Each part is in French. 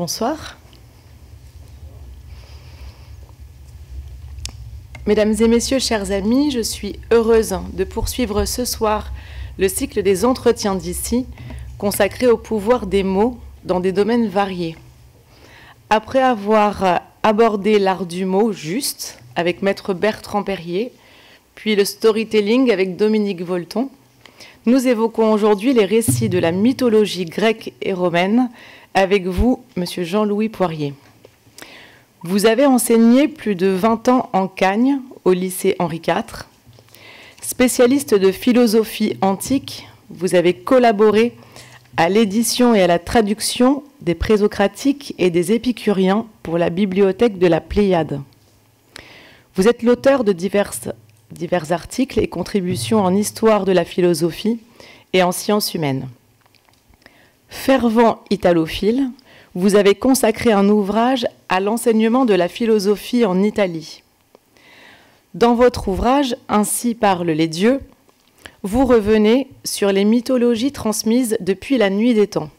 Bonsoir. Mesdames et messieurs, chers amis, je suis heureuse de poursuivre ce soir le cycle des entretiens d'ici, consacré au pouvoir des mots dans des domaines variés. Après avoir abordé l'art du mot juste avec maître Bertrand Perrier, puis le storytelling avec Dominique Volton, nous évoquons aujourd'hui les récits de la mythologie grecque et romaine avec vous, monsieur Jean-Louis Poirier. Vous avez enseigné plus de 20 ans en Cagne, au lycée Henri IV. Spécialiste de philosophie antique, vous avez collaboré à l'édition et à la traduction des présocratiques et des épicuriens pour la bibliothèque de la Pléiade. Vous êtes l'auteur de divers, divers articles et contributions en histoire de la philosophie et en sciences humaines. Fervent italophile, vous avez consacré un ouvrage à l'enseignement de la philosophie en Italie. Dans votre ouvrage Ainsi parlent les dieux, vous revenez sur les mythologies transmises depuis la nuit des temps.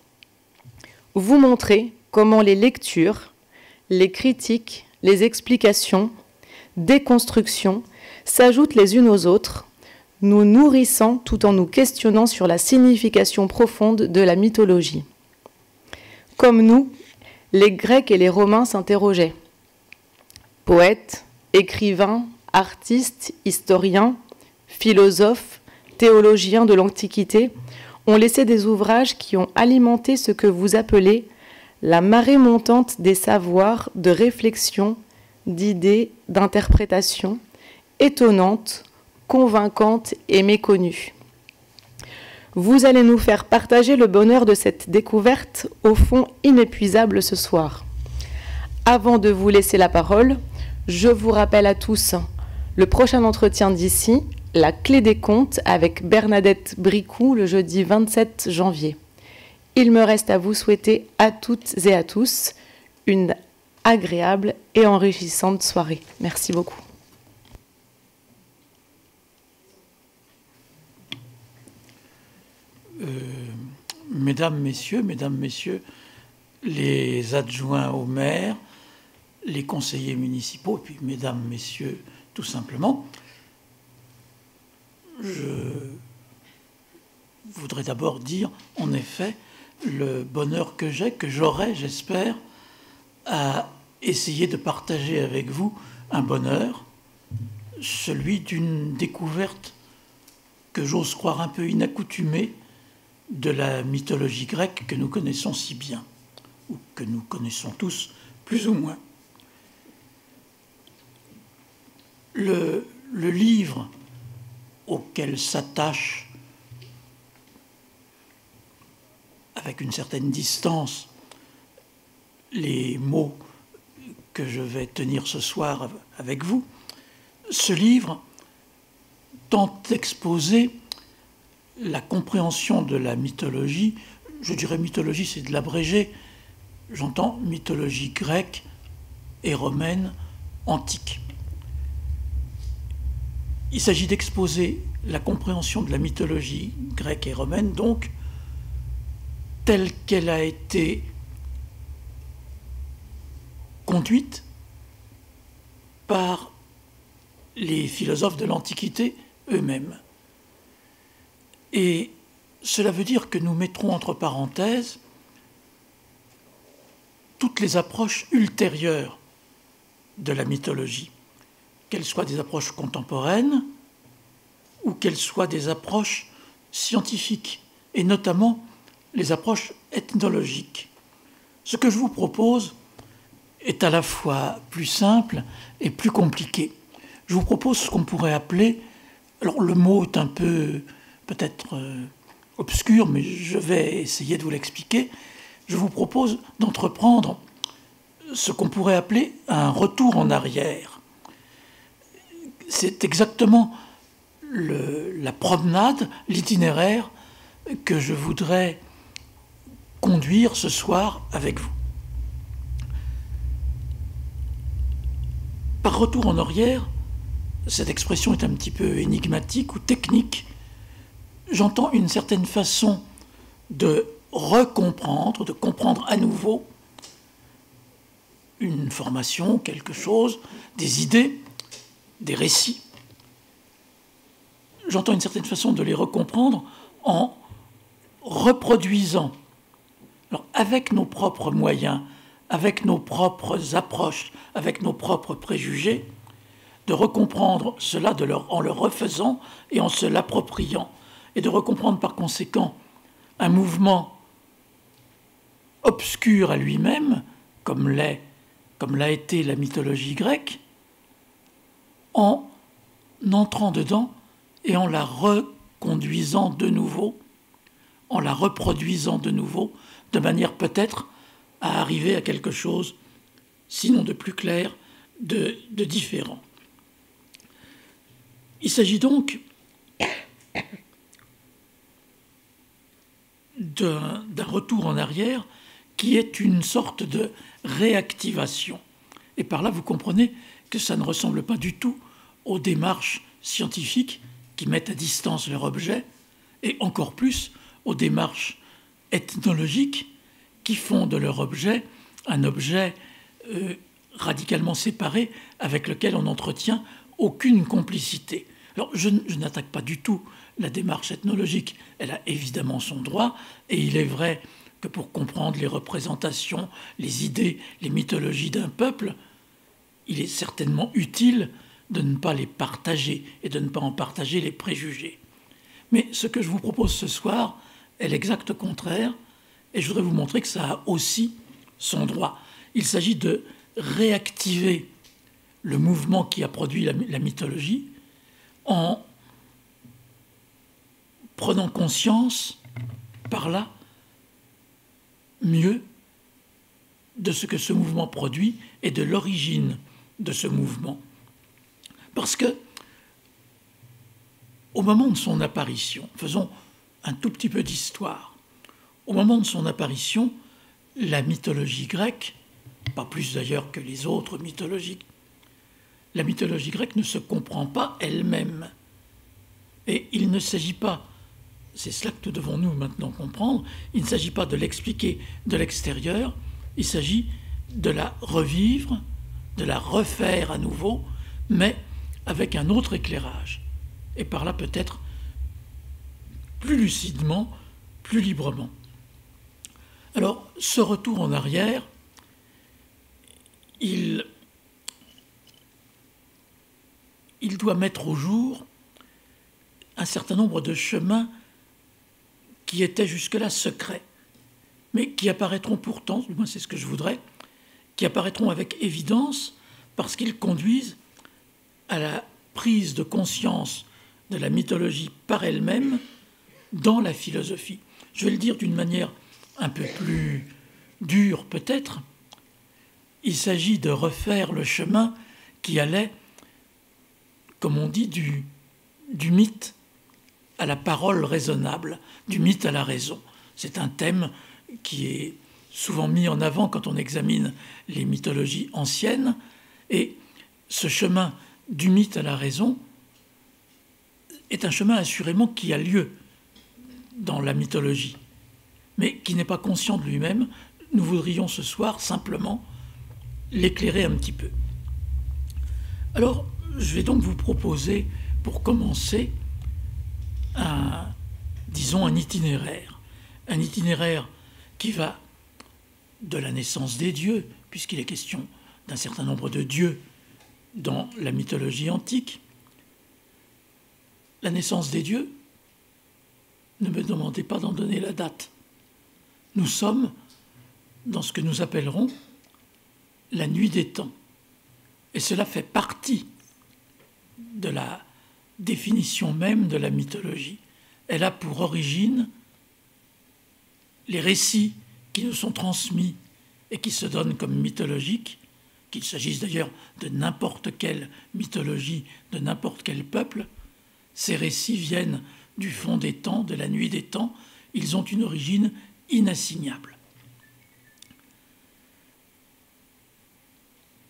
Vous montrez comment les lectures, les critiques, les explications, déconstructions s'ajoutent les unes aux autres, nous nourrissant tout en nous questionnant sur la signification profonde de la mythologie. Comme nous, les Grecs et les Romains s'interrogeaient. Poètes, écrivains, artistes, historiens, philosophes, théologiens de l'Antiquité ont laissé des ouvrages qui ont alimenté ce que vous appelez la marée montante des savoirs, de réflexion, d'idées, d'interprétations, étonnantes, convaincantes et méconnues. Vous allez nous faire partager le bonheur de cette découverte au fond inépuisable ce soir. Avant de vous laisser la parole, je vous rappelle à tous le prochain entretien d'ici, la clé des comptes avec Bernadette Bricou le jeudi 27 janvier. Il me reste à vous souhaiter à toutes et à tous une agréable et enrichissante soirée. Merci beaucoup. Euh, mesdames, Messieurs, Mesdames, Messieurs, les adjoints au maire, les conseillers municipaux, et puis Mesdames, Messieurs, tout simplement, je voudrais d'abord dire, en effet, le bonheur que j'ai, que j'aurai, j'espère, à essayer de partager avec vous un bonheur, celui d'une découverte que j'ose croire un peu inaccoutumée de la mythologie grecque que nous connaissons si bien, ou que nous connaissons tous plus ou moins. Le, livre auquel s'attachent avec une certaine distance les mots que je vais tenir ce soir avec vous, ce livre tente d'exposer la compréhension de la mythologie. Je dirais mythologie, c'est de l'abrégé. J'entends mythologie grecque et romaine antique. Il s'agit d'exposer la compréhension de la mythologie grecque et romaine, donc, telle qu'elle a été conduite par les philosophes de l'Antiquité eux-mêmes. Et cela veut dire que nous mettrons entre parenthèses toutes les approches ultérieures de la mythologie qu'elles soient des approches contemporaines ou qu'elles soient des approches scientifiques, et notamment les approches ethnologiques. Ce que je vous propose est à la fois plus simple et plus compliqué. Je vous propose ce qu'on pourrait appeler, alors le mot est un peu peut-être euh, obscur, mais je vais essayer de vous l'expliquer. Je vous propose d'entreprendre ce qu'on pourrait appeler un retour en arrière c'est exactement la promenade, l'itinéraire que je voudrais conduire ce soir avec vous. Par retour en arrière, cette expression est un petit peu énigmatique ou technique. J'entends une certaine façon de recomprendre, de comprendre à nouveau une formation, quelque chose, des idées, des récits. J'entends une certaine façon de les recomprendre en reproduisant, avec nos propres moyens, avec nos propres approches, avec nos propres préjugés, de recomprendre cela de en le refaisant et en se l'appropriant, et de recomprendre par conséquent un mouvement obscur à lui-même, comme l'est, comme l'a été la mythologie grecque, en entrant dedans et en la reconduisant de nouveau, en la reproduisant de nouveau, de manière peut-être à arriver à quelque chose, sinon de plus clair, de, de différent. Il s'agit donc d'un retour en arrière qui est une sorte de réactivation. Et par là, vous comprenez que ça ne ressemble pas du tout aux démarches scientifiques qui mettent à distance leur objet, et encore plus aux démarches ethnologiques qui font de leur objet un objet euh, radicalement séparé avec lequel on n'entretient aucune complicité. Alors je, je n'attaque pas du tout la démarche ethnologique, elle a évidemment son droit, et il est vrai que pour comprendre les représentations, les idées, les mythologies d'un peuple, il est certainement utile de ne pas les partager et de ne pas en partager les préjugés. Mais ce que je vous propose ce soir est l'exact contraire, et je voudrais vous montrer que ça a aussi son droit. Il s'agit de réactiver le mouvement qui a produit la, mythologie en prenant conscience par là mieux de ce que ce mouvement produit et de l'origine de ce mouvement. Parce que, au moment de son apparition, faisons un tout petit peu d'histoire, au moment de son apparition, la mythologie grecque, pas plus d'ailleurs que les autres mythologies, la mythologie grecque ne se comprend pas elle-même. Et il ne s'agit pas, c'est cela que devons nous maintenant comprendre, il ne s'agit pas de l'expliquer de l'extérieur, il s'agit de la revivre, de la refaire à nouveau, mais avec un autre éclairage, et par là peut-être plus lucidement, plus librement. Alors, ce retour en arrière, il, il doit mettre au jour un certain nombre de chemins qui étaient jusque-là secrets, mais qui apparaîtront pourtant, du moins c'est ce que je voudrais, qui apparaîtront avec évidence parce qu'ils conduisent à la prise de conscience de la mythologie par elle-même dans la philosophie. Je vais le dire d'une manière un peu plus dure peut-être. Il s'agit de refaire le chemin qui allait, comme on dit, du, du mythe à la parole raisonnable, du mythe à la raison. C'est un thème qui est souvent mis en avant quand on examine les mythologies anciennes, et ce chemin du mythe à la raison est un chemin assurément qui a lieu dans la mythologie, mais qui n'est pas conscient de lui-même. Nous voudrions ce soir simplement l'éclairer un petit peu. Alors, je vais donc vous proposer, pour commencer, un, disons, un itinéraire. Un itinéraire qui va de la naissance des dieux, puisqu'il est question d'un certain nombre de dieux dans la mythologie antique. La naissance des dieux, ne me demandez pas d'en donner la date. Nous sommes dans ce que nous appellerons la nuit des temps. Et cela fait partie de la définition même de la mythologie. Elle a pour origine les récits qui nous sont transmis et qui se donnent comme mythologiques qu'il s'agisse d'ailleurs de n'importe quelle mythologie, de n'importe quel peuple, ces récits viennent du fond des temps, de la nuit des temps, ils ont une origine inassignable.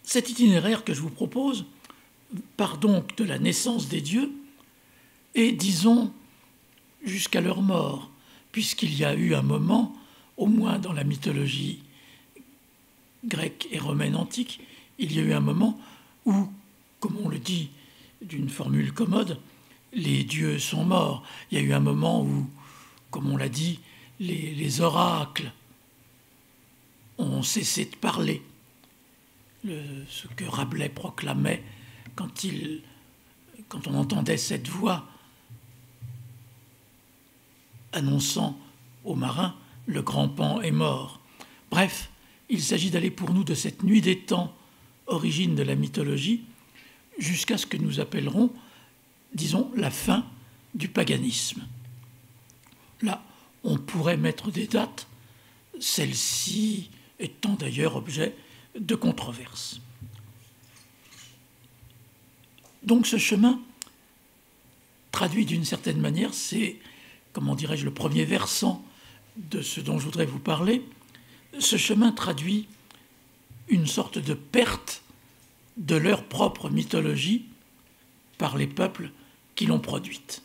Cet itinéraire que je vous propose part donc de la naissance des dieux et, disons, jusqu'à leur mort, puisqu'il y a eu un moment, au moins dans la mythologie grecque et romaine antique, il y a eu un moment où, comme on le dit d'une formule commode, les dieux sont morts. Il y a eu un moment où, comme on l'a dit, les, oracles ont cessé de parler. ce que Rabelais proclamait quand, il, quand on entendait cette voix annonçant aux marins le grand pan est mort. Bref, il s'agit d'aller pour nous de cette nuit des temps, origine de la mythologie, jusqu'à ce que nous appellerons, disons, la fin du paganisme. Là, on pourrait mettre des dates, celle-ci étant d'ailleurs objet de controverses. Donc ce chemin, traduit d'une certaine manière, c'est, comment dirais-je, le premier versant de ce dont je voudrais vous parler. Ce chemin traduit une sorte de perte de leur propre mythologie par les peuples qui l'ont produite.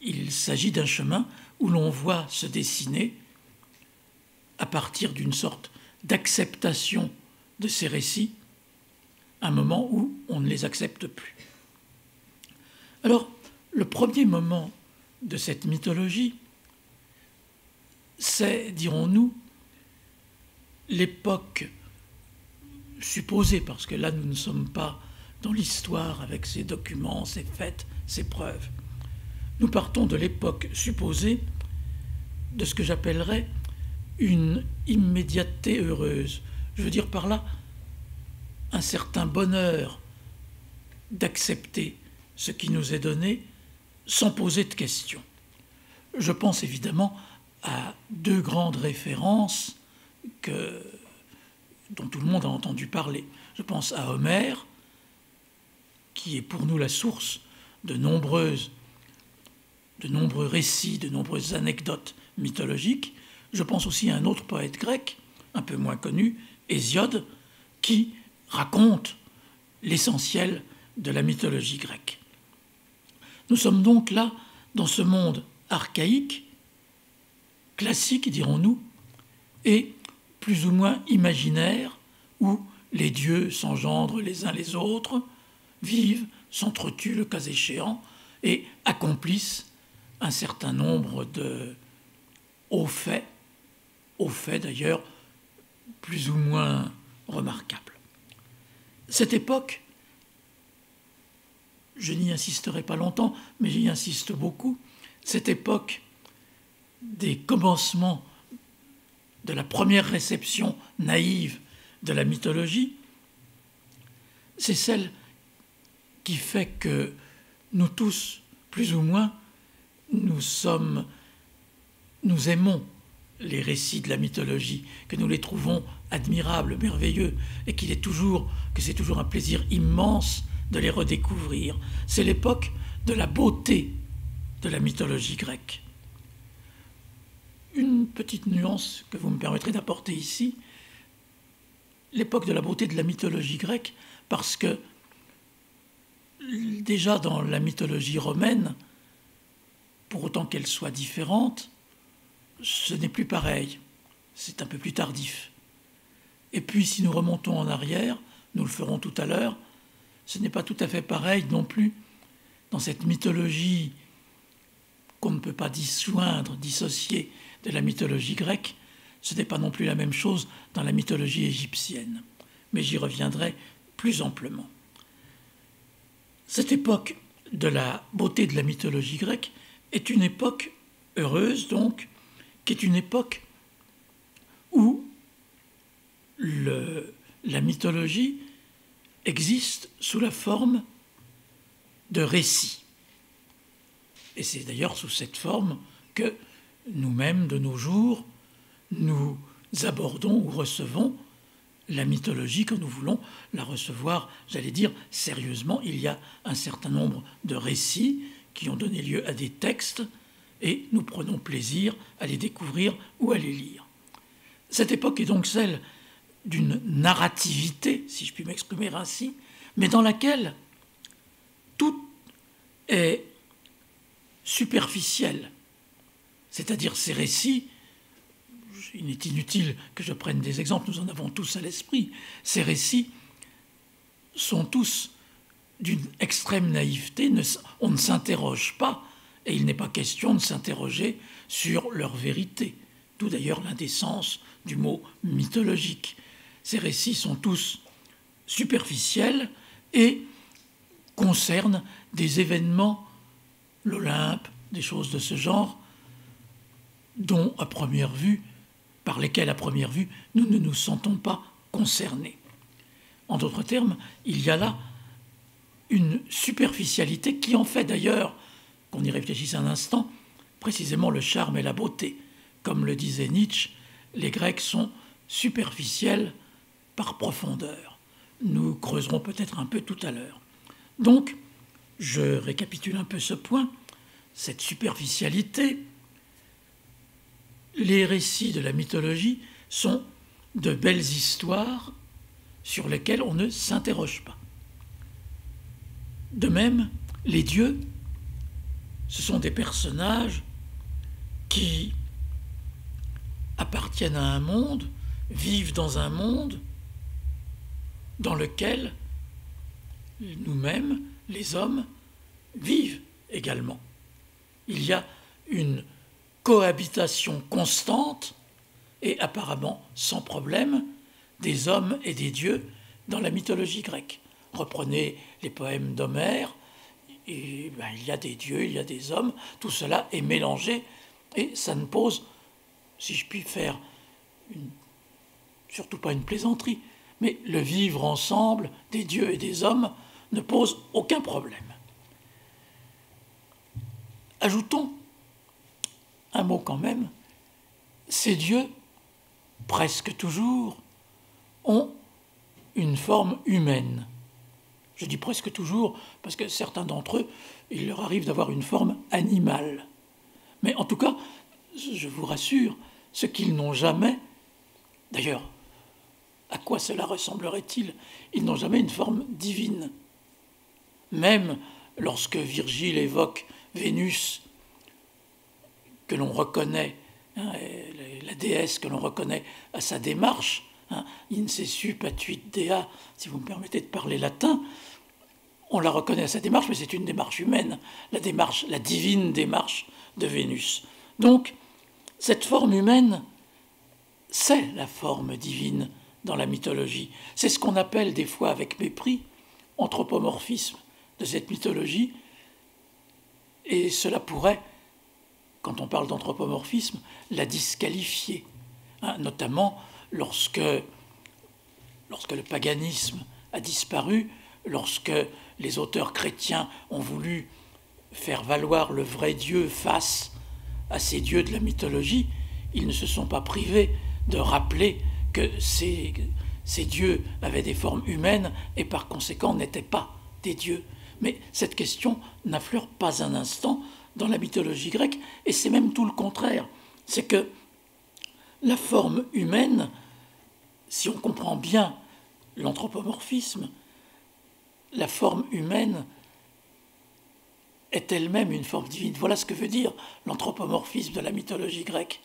Il s'agit d'un chemin où l'on voit se dessiner, à partir d'une sorte d'acceptation de ces récits, un moment où on ne les accepte plus. Alors, le premier moment de cette mythologie, c'est, dirons-nous, l'époque supposée, parce que là nous ne sommes pas dans l'histoire avec ses documents, ses faits, ses preuves. Nous partons de l'époque supposée de ce que j'appellerais une immédiateté heureuse. Je veux dire par là un certain bonheur d'accepter ce qui nous est donné sans poser de questions. Je pense évidemment à deux grandes références que, dont tout le monde a entendu parler. Je pense à Homère, qui est pour nous la source de nombreuses de nombreux récits, de nombreuses anecdotes mythologiques. Je pense aussi à un autre poète grec, un peu moins connu, Hésiode, qui raconte l'essentiel de la mythologie grecque. Nous sommes donc là dans ce monde archaïque, classique dirons-nous, et plus ou moins imaginaire, où les dieux s'engendrent les uns les autres, vivent, s'entretuent le cas échéant, et accomplissent un certain nombre de hauts faits, hauts faits d'ailleurs plus ou moins remarquables. Cette époque, je n'y insisterai pas longtemps, mais j'y insiste beaucoup, cette époque des commencements de la première réception naïve de la mythologie, c'est celle qui fait que nous tous, plus ou moins, nous sommes, nous aimons les récits de la mythologie, que nous les trouvons admirables, merveilleux, et qu'il est toujours, que c'est toujours un plaisir immense de les redécouvrir. C'est l'époque de la beauté de la mythologie grecque. Une petite nuance que vous me permettrez d'apporter ici, l'époque de la beauté de la mythologie grecque, parce que déjà dans la mythologie romaine, pour autant qu'elle soit différente, ce n'est plus pareil. C'est un peu plus tardif. Et puis si nous remontons en arrière, nous le ferons tout à l'heure, ce n'est pas tout à fait pareil non plus dans cette mythologie qu'on ne peut pas disjoindre, dissocier de la mythologie grecque, ce n'est pas non plus la même chose dans la mythologie égyptienne. Mais j'y reviendrai plus amplement. Cette époque de la beauté de la mythologie grecque est une époque heureuse, donc, qui est une époque où la mythologie existe sous la forme de récits. Et c'est d'ailleurs sous cette forme que nous-mêmes, de nos jours, nous abordons ou recevons la mythologie quand nous voulons la recevoir, j'allais dire, sérieusement. Il y a un certain nombre de récits qui ont donné lieu à des textes et nous prenons plaisir à les découvrir ou à les lire. Cette époque est donc celle d'une narrativité, si je puis m'exprimer ainsi, mais dans laquelle tout est superficiel, c'est-à-dire ces récits, il est inutile que je prenne des exemples, nous en avons tous à l'esprit. Ces récits sont tous d'une extrême naïveté, on ne s'interroge pas, et il n'est pas question de s'interroger sur leur vérité, d'où d'ailleurs l'indécence du mot mythologique. Ces récits sont tous superficiels et concernent des événements, l'Olympe, des choses de ce genre, dont à première vue, par lesquels à première vue, nous ne nous sentons pas concernés. En d'autres termes, il y a là une superficialité qui en fait d'ailleurs, qu'on y réfléchisse un instant, précisément le charme et la beauté. Comme le disait Nietzsche, les Grecs sont superficiels par profondeur. Nous creuserons peut-être un peu tout à l'heure. Donc, je récapitule un peu ce point, cette superficialité. Les récits de la mythologie sont de belles histoires sur lesquelles on ne s'interroge pas. De même, les dieux, ce sont des personnages qui appartiennent à un monde, vivent dans un monde dans lequel nous-mêmes, les hommes, vivent également. Il y a une cohabitation constante et apparemment sans problème des hommes et des dieux dans la mythologie grecque. Reprenez les poèmes d'Homère, ben, il y a des dieux, il y a des hommes, tout cela est mélangé, et ça ne pose, si je puis faire, surtout pas une plaisanterie, mais le vivre ensemble des dieux et des hommes ne pose aucun problème. Ajoutons un mot quand même, ces dieux, presque toujours, ont une forme humaine. Je dis presque toujours, parce que certains d'entre eux, il leur arrive d'avoir une forme animale. Mais en tout cas, je vous rassure, ce qu'ils n'ont jamais, d'ailleurs, à quoi cela ressemblerait-il? Ils n'ont jamais une forme divine. Même lorsque Virgile évoque Vénus, que l'on reconnaît, hein, la déesse que l'on reconnaît à sa démarche, hein, patuit dea, si vous me permettez de parler latin, on la reconnaît à sa démarche, mais c'est une démarche humaine, la démarche, la divine démarche de Vénus. Donc, cette forme humaine, c'est la forme divine dans la mythologie. C'est ce qu'on appelle des fois avec mépris anthropomorphisme de cette mythologie. Et cela pourrait, quand on parle d'anthropomorphisme, la disqualifier, hein, notamment lorsque, lorsque le paganisme a disparu, lorsque les auteurs chrétiens ont voulu faire valoir le vrai Dieu face à ces dieux de la mythologie, ils ne se sont pas privés de rappeler que ces, dieux avaient des formes humaines et par conséquent n'étaient pas des dieux. Mais cette question n'affleure pas un instant dans la mythologie grecque, et c'est même tout le contraire. C'est que la forme humaine, si on comprend bien l'anthropomorphisme, la forme humaine est elle-même une forme divine. Voilà ce que veut dire l'anthropomorphisme de la mythologie grecque.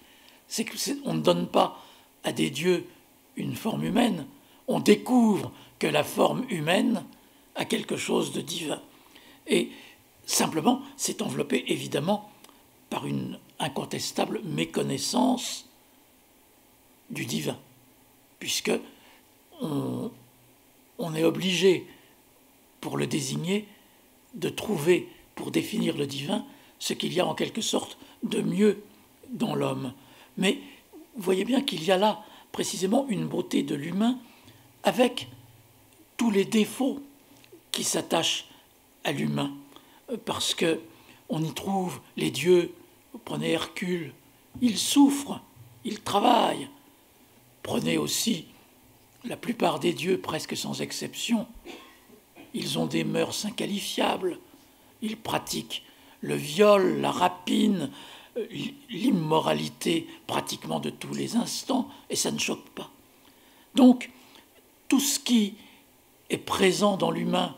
C'est qu'on ne donne pas à des dieux une forme humaine, on découvre que la forme humaine a quelque chose de divin. Et simplement, c'est enveloppé évidemment par une incontestable méconnaissance du divin, puisque on, est obligé, pour le désigner, de trouver, pour définir le divin, ce qu'il y a en quelque sorte de mieux dans l'homme. Mais vous voyez bien qu'il y a là précisément une beauté de l'humain avec tous les défauts qui s'attachent à l'humain, parce que on y trouve les dieux. prenez Hercule, il souffre, il travaille. Prenez aussi la plupart des dieux, presque sans exception. Ils ont des mœurs inqualifiables. Ils pratiquent le viol, la rapine, l'immoralité pratiquement de tous les instants, et ça ne choque pas. Donc, tout ce qui est présent dans l'humain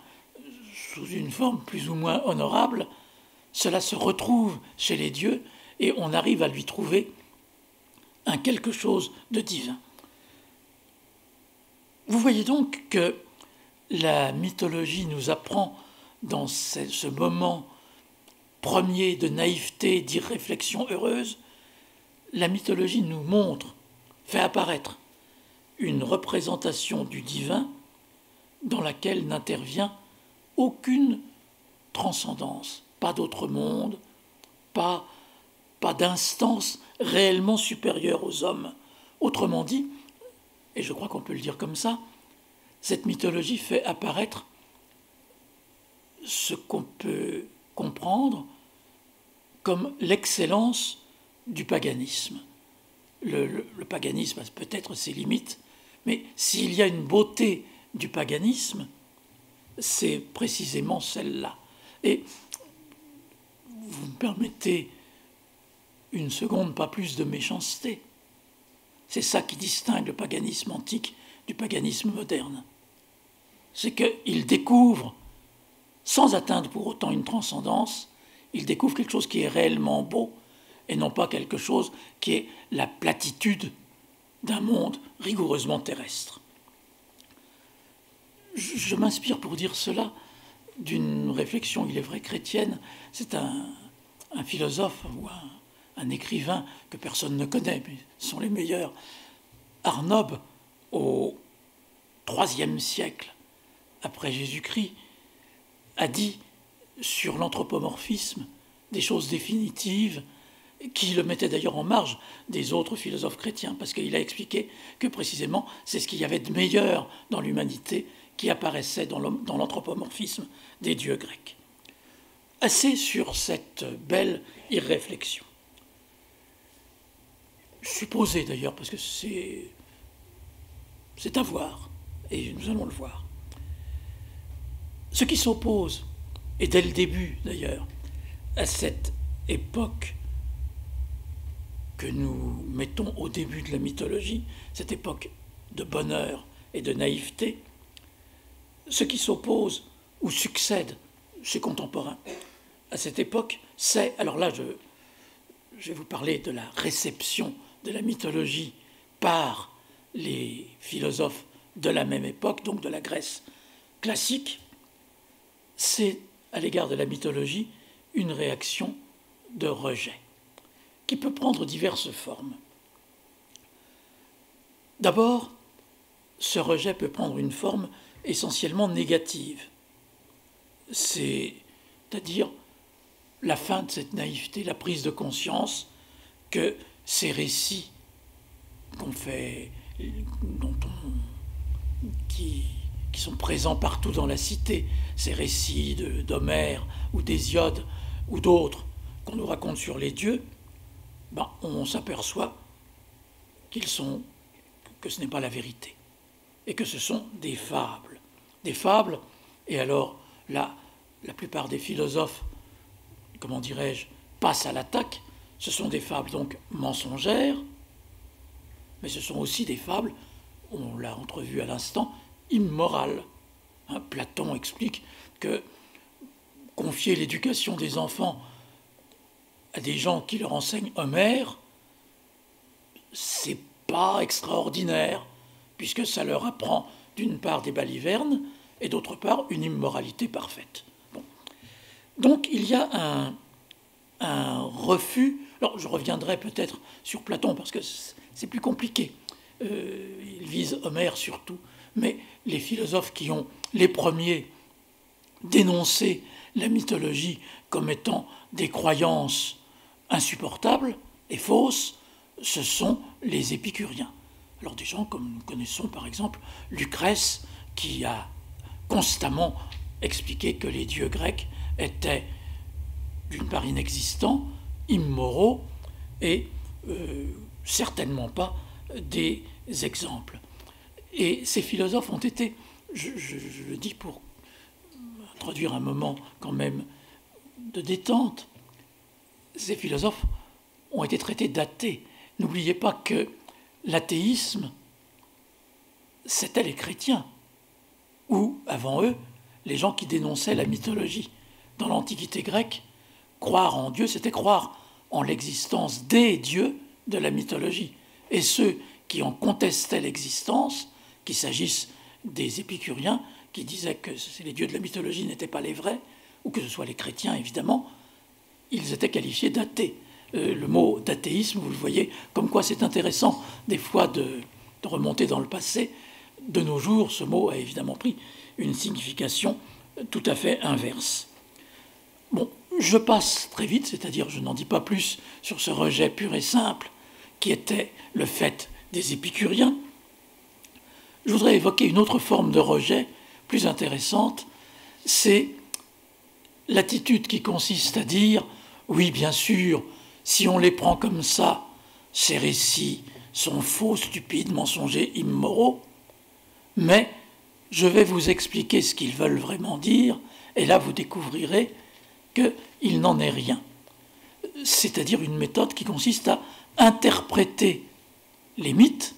sous une forme plus ou moins honorable, cela se retrouve chez les dieux, et on arrive à lui trouver un quelque chose de divin. Vous voyez donc que la mythologie nous apprend dans ce, moment premier de naïveté, d'irréflexion heureuse, la mythologie nous montre, fait apparaître une représentation du divin dans laquelle n'intervient aucune transcendance, pas d'autre monde, pas, pas d'instance réellement supérieure aux hommes. Autrement dit, et je crois qu'on peut le dire comme ça, cette mythologie fait apparaître ce qu'on peut comprendre comme l'excellence du paganisme. Le, paganisme a peut-être ses limites, mais s'il y a une beauté du paganisme, c'est précisément celle-là. Et vous me permettez une seconde, pas plus de méchanceté. C'est ça qui distingue le paganisme antique du paganisme moderne. C'est qu'il découvre, sans atteindre pour autant une transcendance, il découvre quelque chose qui est réellement beau et non pas quelque chose qui est la platitude d'un monde rigoureusement terrestre. Je, m'inspire pour dire cela d'une réflexion, il est vrai, chrétienne. C'est un, philosophe ou un, écrivain que personne ne connaît, mais sont les meilleurs. Arnob, au IIIe siècle après Jésus-Christ, a dit sur l'anthropomorphisme des choses définitives qui le mettaient d'ailleurs en marge des autres philosophes chrétiens, parce qu'il a expliqué que précisément c'est ce qu'il y avait de meilleur dans l'humanité qui apparaissait dans l'anthropomorphisme des dieux grecs. Assez sur cette belle irréflexion. Supposé d'ailleurs, parce que c'est, c'est à voir, et nous allons le voir. Ce qui s'oppose, et dès le début d'ailleurs, à cette époque que nous mettons au début de la mythologie, cette époque de bonheur et de naïveté, ce qui s'oppose ou succède chez contemporains à cette époque, c'est, alors là je, vais vous parler de la réception de la mythologie par les philosophes de la même époque, donc de la Grèce classique, c'est à l'égard de la mythologie une réaction de rejet qui peut prendre diverses formes. D'abord, ce rejet peut prendre une forme essentiellement négative, c'est-à-dire la fin de cette naïveté, la prise de conscience que ces récits qu'on fait, dont qui, sont présents partout dans la cité, ces récits d'Homère ou d'Hésiode ou d'autres qu'on nous raconte sur les dieux, ben, on s'aperçoit qu'ils sont, que ce n'est pas la vérité, et que ce sont des fables. Des fables, et alors là, la plupart des philosophes, comment dirais-je, passent à l'attaque. Ce sont des fables donc mensongères, mais ce sont aussi des fables, on l'a entrevu à l'instant, immorales. Hein, Platon explique que confier l'éducation des enfants à des gens qui leur enseignent Homère, c'est pas extraordinaire, puisque ça leur apprend d'une part des balivernes et d'autre part une immoralité parfaite. Donc il y a un, un, refus. Alors je reviendrai peut-être sur Platon parce que c'est plus compliqué. Euh, il vise Homère surtout, mais les philosophes qui ont les premiers dénoncé la mythologie comme étant des croyances insupportables et fausses, ce sont les épicuriens. Alors des gens comme nous connaissons par exemple Lucrèce qui a constamment expliqué que les dieux grecs étaient d'une part inexistants, immoraux et euh, certainement pas des exemples. Et ces philosophes ont été, je le dis pour introduire un moment quand même de détente, ces philosophes ont été traités d'athées. N'oubliez pas que l'athéisme, c'était les chrétiens, ou avant eux, les gens qui dénonçaient la mythologie. Dans l'Antiquité grecque, croire en Dieu, c'était croire en l'existence des dieux de la mythologie, et ceux qui en contestaient l'existence, qu'il s'agisse des épicuriens qui disaient que les dieux de la mythologie n'étaient pas les vrais, ou que ce soit les chrétiens évidemment, ils étaient qualifiés d'athées. Euh, le mot d'athéisme, vous le voyez, comme quoi c'est intéressant des fois de, remonter dans le passé. De nos jours, ce mot a évidemment pris une signification tout à fait inverse. Bon, je passe très vite, c'est-à-dire je n'en dis pas plus sur ce rejet pur et simple qui était le fait des épicuriens. Je voudrais évoquer une autre forme de rejet plus intéressante, c'est l'attitude qui consiste à dire oui, bien sûr, si on les prend comme ça, ces récits sont faux, stupides, mensongers, immoraux, mais je vais vous expliquer ce qu'ils veulent vraiment dire, et là vous découvrirez qu'il n'en est rien. C'est-à-dire une méthode qui consiste à interpréter les mythes.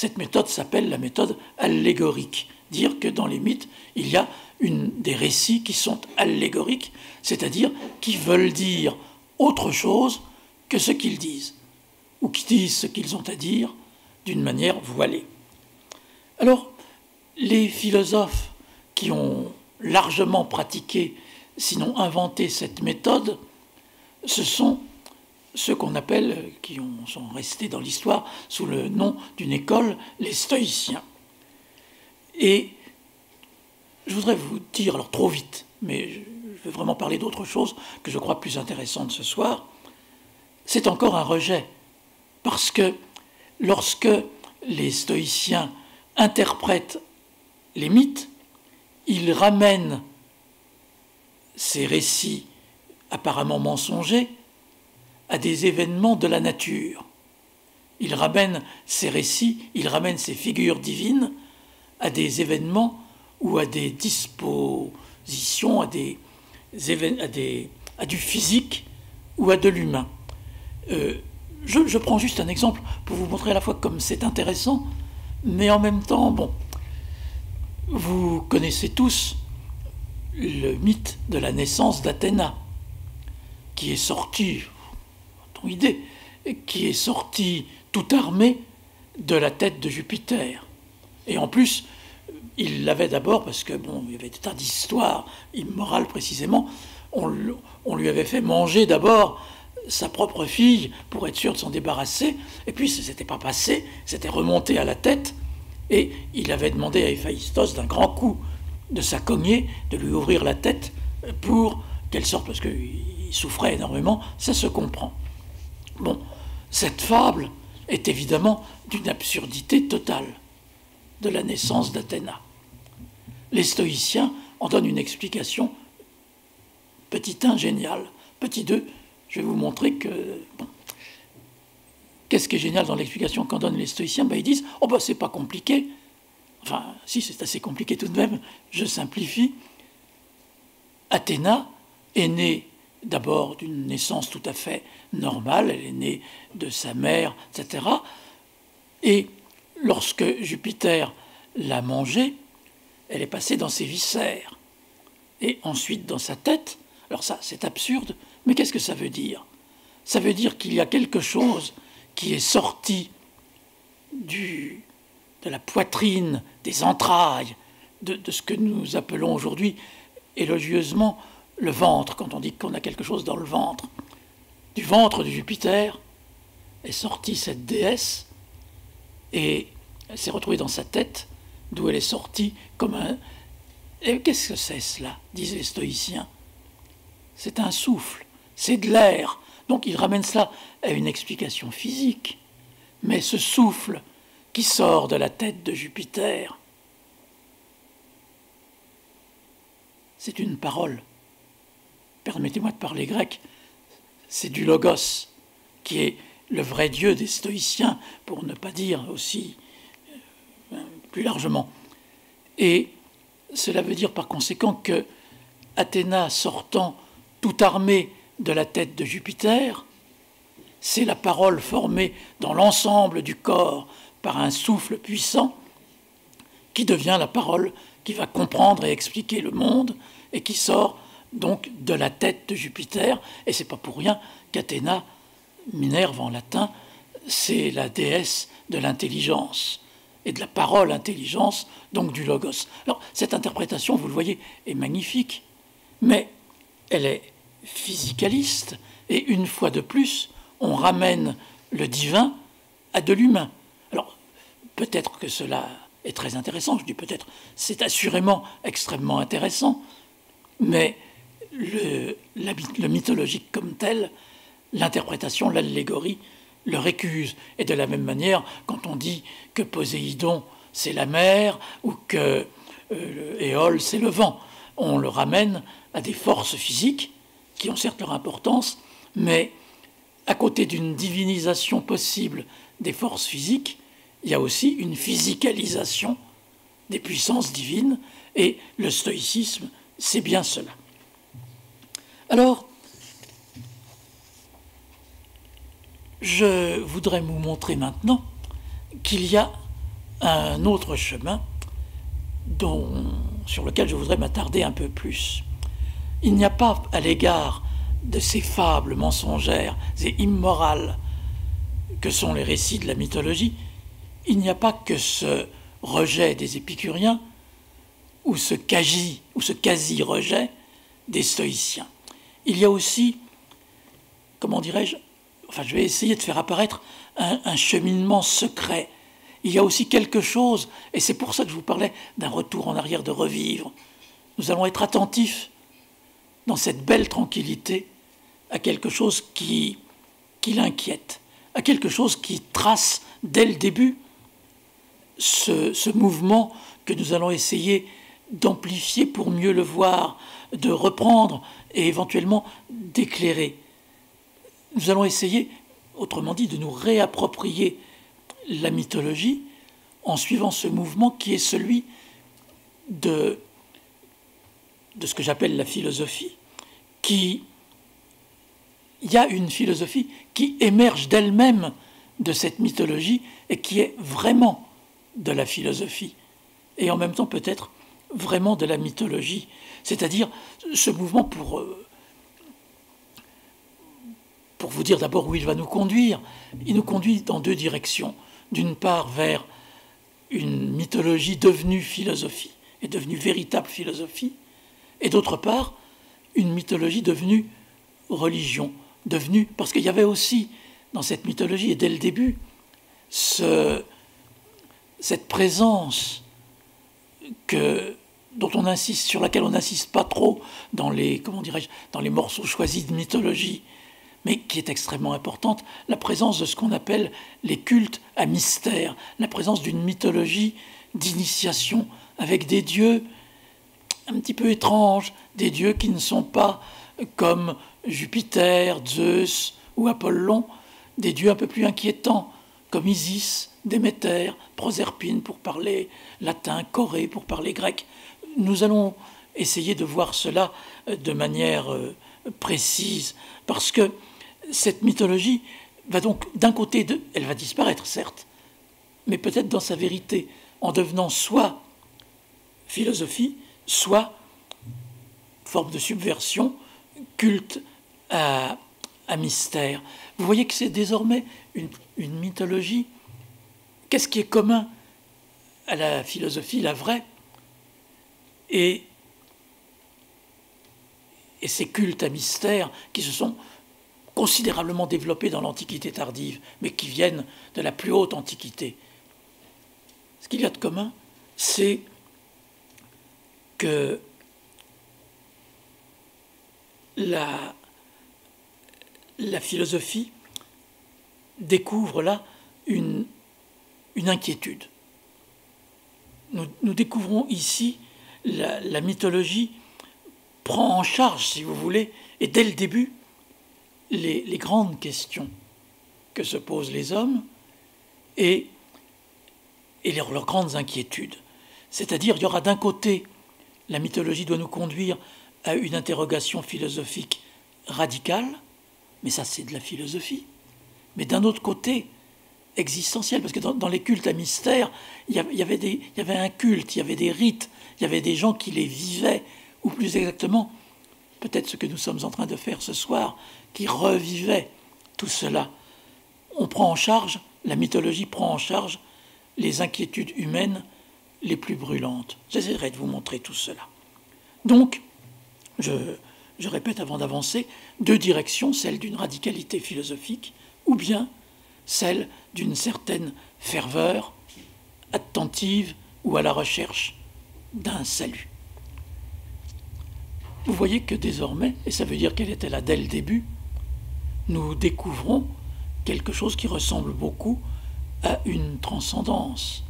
Cette méthode s'appelle la méthode allégorique. Dire que dans les mythes, il y a des récits qui sont allégoriques, c'est-à-dire qui veulent dire autre chose que ce qu'ils disent, ou qui disent ce qu'ils ont à dire d'une manière voilée. Alors, les philosophes qui ont largement pratiqué, sinon inventé cette méthode, ce sont ceux qu'on appelle, qui sont restés dans l'histoire sous le nom d'une école, les stoïciens. Et je voudrais vous dire, alors trop vite, mais je veux vraiment parler d'autre chose que je crois plus intéressante ce soir, c'est encore un rejet. Parce que lorsque les stoïciens interprètent les mythes, ils ramènent ces récits apparemment mensongers à des événements de la nature. Ils ramènent ces récits, ils ramènent ces figures divines à des événements ou à des dispositions, à, du physique ou à de l'humain. Euh, je, je, prends juste un exemple pour vous montrer à la fois comme c'est intéressant, mais en même temps, bon, vous connaissez tous le mythe de la naissance d'Athéna, qui est sorti, idée, qui est sorti tout armé de la tête de Jupiter. Et en plus, il l'avait d'abord parce que, bon, il y avait des tas d'histoires immorales précisément. On, lui avait fait manger d'abord sa propre fille pour être sûr de s'en débarrasser. Et puis, ça s'était pas passé, c'était remonté à la tête. Et il avait demandé à Héphaïstos d'un grand coup de sa cognée de lui ouvrir la tête pour qu'elle sorte, parce qu'il souffrait énormément, ça se comprend. Bon, cette fable est évidemment d'une absurdité totale de la naissance d'Athéna. Les stoïciens en donnent une explication petit 1 génial. Petit 2, je vais vous montrer que. Qu'est-ce qui est génial dans l'explication qu'en donnent les stoïciens? Ben, Ils disent Oh, ben, c'est pas compliqué. Enfin, si, c'est assez compliqué tout de même, je simplifie. Athéna est née d'abord d'une naissance tout à fait normale, elle est née de sa mère, etc. Et lorsque Jupiter l'a mangée, elle est passée dans ses viscères et ensuite dans sa tête. Alors ça, c'est absurde, mais qu'est-ce que ça veut dire? Ça veut dire qu'il y a quelque chose qui est sorti de la poitrine, des entrailles, de ce que nous appelons aujourd'hui élogieusement le ventre, quand on dit qu'on a quelque chose dans le ventre. Du ventre de Jupiter est sortie cette déesse et s'est retrouvée dans sa tête, d'où elle est sortie comme un... Et qu'est-ce que c'est cela disaient les stoïciens? C'est un souffle, c'est de l'air. Donc il ramène cela à une explication physique. Mais ce souffle qui sort de la tête de Jupiter, c'est une parole. Permettez-moi de parler grec. C'est du logos, qui est le vrai Dieu des stoïciens, pour ne pas dire aussi euh, plus largement. Et cela veut dire par conséquent que Athéna sortant tout armée de la tête de Jupiter, c'est la parole formée dans l'ensemble du corps par un souffle puissant qui devient la parole qui va comprendre et expliquer le monde et qui sort donc de la tête de Jupiter. Et c'est pas pour rien qu'Athéna, Minerve en latin, c'est la déesse de l'intelligence et de la parole intelligence, donc du logos. Alors cette interprétation, vous le voyez, est magnifique, mais elle est physicaliste, et une fois de plus, on ramène le divin à de l'humain. Alors peut-être que cela est très intéressant, je dis peut-être, c'est assurément extrêmement intéressant, mais le, mythologique comme tel, l'interprétation, l'allégorie, le récuse. Et de la même manière, quand on dit que Poséidon, c'est la mer, ou que euh, c'est le vent, on le ramène à des forces physiques qui ont certes leur importance, mais à côté d'une divinisation possible des forces physiques, il y a aussi une physicalisation des puissances divines, et le stoïcisme, c'est bien cela. Alors, je voudrais vous montrer maintenant qu'il y a un autre chemin sur lequel je voudrais m'attarder un peu plus. Il n'y a pas à l'égard de ces fables mensongères et immorales que sont les récits de la mythologie, il n'y a pas que ce rejet des épicuriens ou ce quasi ou ce quasi rejet des stoïciens. Il y a aussi, comment dirais-je, enfin je vais essayer de faire apparaître un, cheminement secret. Il y a aussi quelque chose, et c'est pour ça que je vous parlais d'un retour en arrière, de revivre. Nous allons être attentifs dans cette belle tranquillité à quelque chose qui, qui l'inquiète, à quelque chose qui trace dès le début ce mouvement que nous allons essayer d'amplifier pour mieux le voir, de reprendre et éventuellement d'éclairer. Nous allons essayer, autrement dit, de nous réapproprier la mythologie en suivant ce mouvement qui est celui de, de ce que j'appelle la philosophie, qui il y a une philosophie qui émerge d'elle-même de cette mythologie et qui est vraiment de la philosophie, et en même temps peut-être vraiment de la mythologie, c'est-à-dire ce mouvement pour euh, pour vous dire d'abord où il va nous conduire. Il nous conduit dans deux directions. D'une part vers une mythologie devenue philosophie, et devenue véritable philosophie, et d'autre part une mythologie devenue religion, devenue parce qu'il y avait aussi dans cette mythologie et dès le début ce, cette présence que on insiste sur laquelle on n'insiste pas trop dans les morceaux choisis de mythologie mais qui est extrêmement importante, la présence de ce qu'on appelle les cultes à mystère, la présence d'une mythologie d'initiation avec des dieux un petit peu étranges, des dieux qui ne sont pas comme Jupiter, Zeus ou Apollon, des dieux un peu plus inquiétants, comme Isis, Déméter, Proserpine pour parler latin, Corée pour parler grec. Nous allons essayer de voir cela de manière euh, précise, parce que cette mythologie va donc d'un côté, elle va disparaître certes, mais peut-être dans sa vérité, en devenant soit philosophie, soit forme de subversion, culte à, mystère. Vous voyez que c'est désormais une mythologie. Qu'est-ce qui est commun à la philosophie, la vraie et, ces cultes à mystère qui se sont considérablement développés dans l'Antiquité tardive, mais qui viennent de la plus haute Antiquité. Ce qu'il y a de commun, c'est que la, philosophie découvre là une, inquiétude. Nous, découvrons ici la, mythologie prend en charge, si vous voulez, et dès le début, les, grandes questions que se posent les hommes et, et leurs, leurs grandes inquiétudes. C'est-à-dire, il y aura d'un côté, la mythologie doit nous conduire à une interrogation philosophique radicale, mais ça c'est de la philosophie. Mais d'un autre côté, existentielle, parce que dans, les cultes à mystère, il y, avait un culte, il y avait des rites, il y avait des gens qui les vivaient, ou plus exactement, peut-être ce que nous sommes en train de faire ce soir, qui revivait tout cela. on prend en charge, la mythologie prend en charge les inquiétudes humaines les plus brûlantes. J'essaierai de vous montrer tout cela. Donc, je, je répète avant d'avancer, deux directions, celle d'une radicalité philosophique ou bien celle d'une certaine ferveur attentive ou à la recherche d'un salut. Vous voyez que désormais, et ça veut dire qu'elle était là dès le début, nous découvrons quelque chose qui ressemble beaucoup à une transcendance,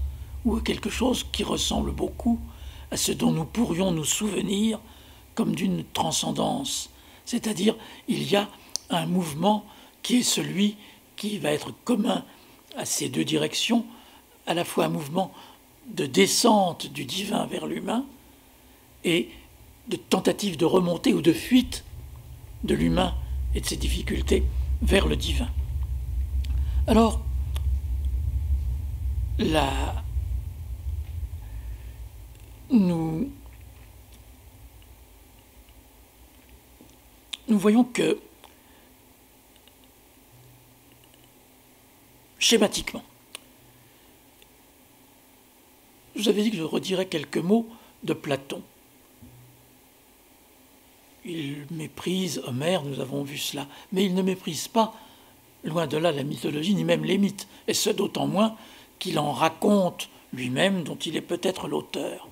ou à quelque chose qui ressemble beaucoup à ce dont nous pourrions nous souvenir comme d'une transcendance. C'est-à-dire, il y a un mouvement qui est celui qui va être commun à ces deux directions, à la fois un mouvement de descente du divin vers l'humain et de tentative de remontée ou de fuite de l'humain et de ses difficultés vers le divin. Alors, la... nous... nous voyons que schématiquement, je vous avais dit que je redirais quelques mots de Platon. Il méprise Homère, nous avons vu cela, mais il ne méprise pas, loin de là, la mythologie, ni même les mythes, et ce d'autant moins qu'il en raconte lui-même, dont il est peut-être l'auteur.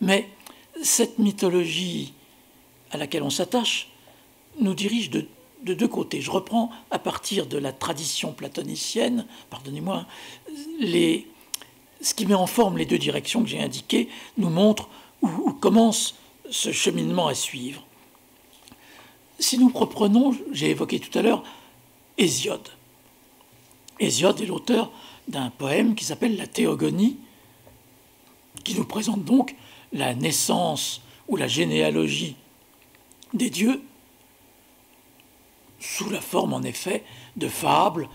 Mais cette mythologie à laquelle on s'attache nous dirige de, deux côtés. Je reprends à partir de la tradition platonicienne, pardonnez-moi, ce qui met en forme les deux directions que j'ai indiquées nous montre où commence ce cheminement à suivre. Si nous reprenons, j'ai évoqué tout à l'heure, Hésiode. Hésiode est l'auteur d'un poème qui s'appelle La Théogonie, qui nous présente donc la naissance ou la généalogie des dieux sous la forme en effet de fables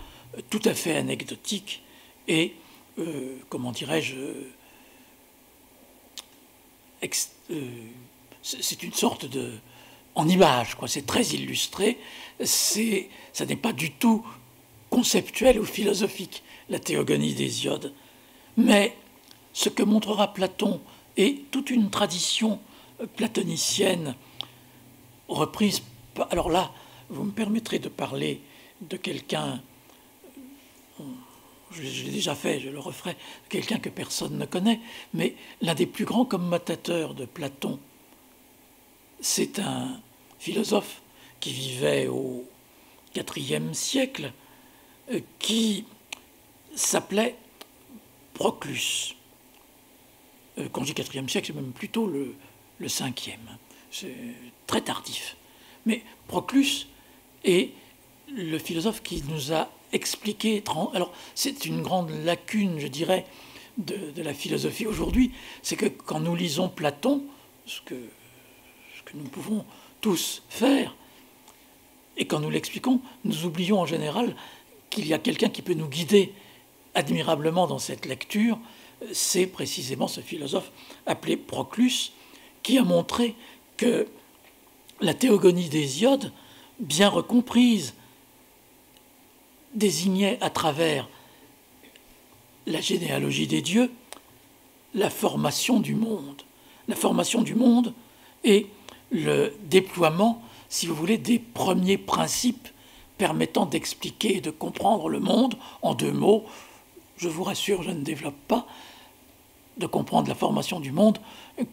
tout à fait anecdotiques et, euh, comment dirais-je, euh, c'est une sorte de en image, quoi. C'est très illustré. C'est, ça n'est pas du tout conceptuel ou philosophique, la théogonie d'Hésiode. Mais ce que montrera Platon et toute une tradition platonicienne reprise. Alors là, vous me permettrez de parler de quelqu'un, je, l'ai déjà fait, je le referai, quelqu'un que personne ne connaît, mais l'un des plus grands commentateurs de Platon, c'est un philosophe qui vivait au IVe siècle, euh, qui s'appelait Proclus. Euh, quand je dis IVe siècle, c'est même plutôt le, le 5e. C'est très tardif. Mais Proclus est le philosophe qui nous a expliqué. Alors, c'est une grande lacune, je dirais, de, la philosophie aujourd'hui, c'est que quand nous lisons Platon, ce que nous pouvons tous faire. Et quand nous l'expliquons, nous oublions en général qu'il y a quelqu'un qui peut nous guider admirablement dans cette lecture. C'est précisément ce philosophe appelé Proclus qui a montré que la théogonie d'Hésiode, bien recomprise, désignait à travers la généalogie des dieux la formation du monde. La formation du monde est le déploiement, si vous voulez, des premiers principes permettant d'expliquer et de comprendre le monde en deux mots. Je vous rassure, je ne développe pas de comprendre la formation du monde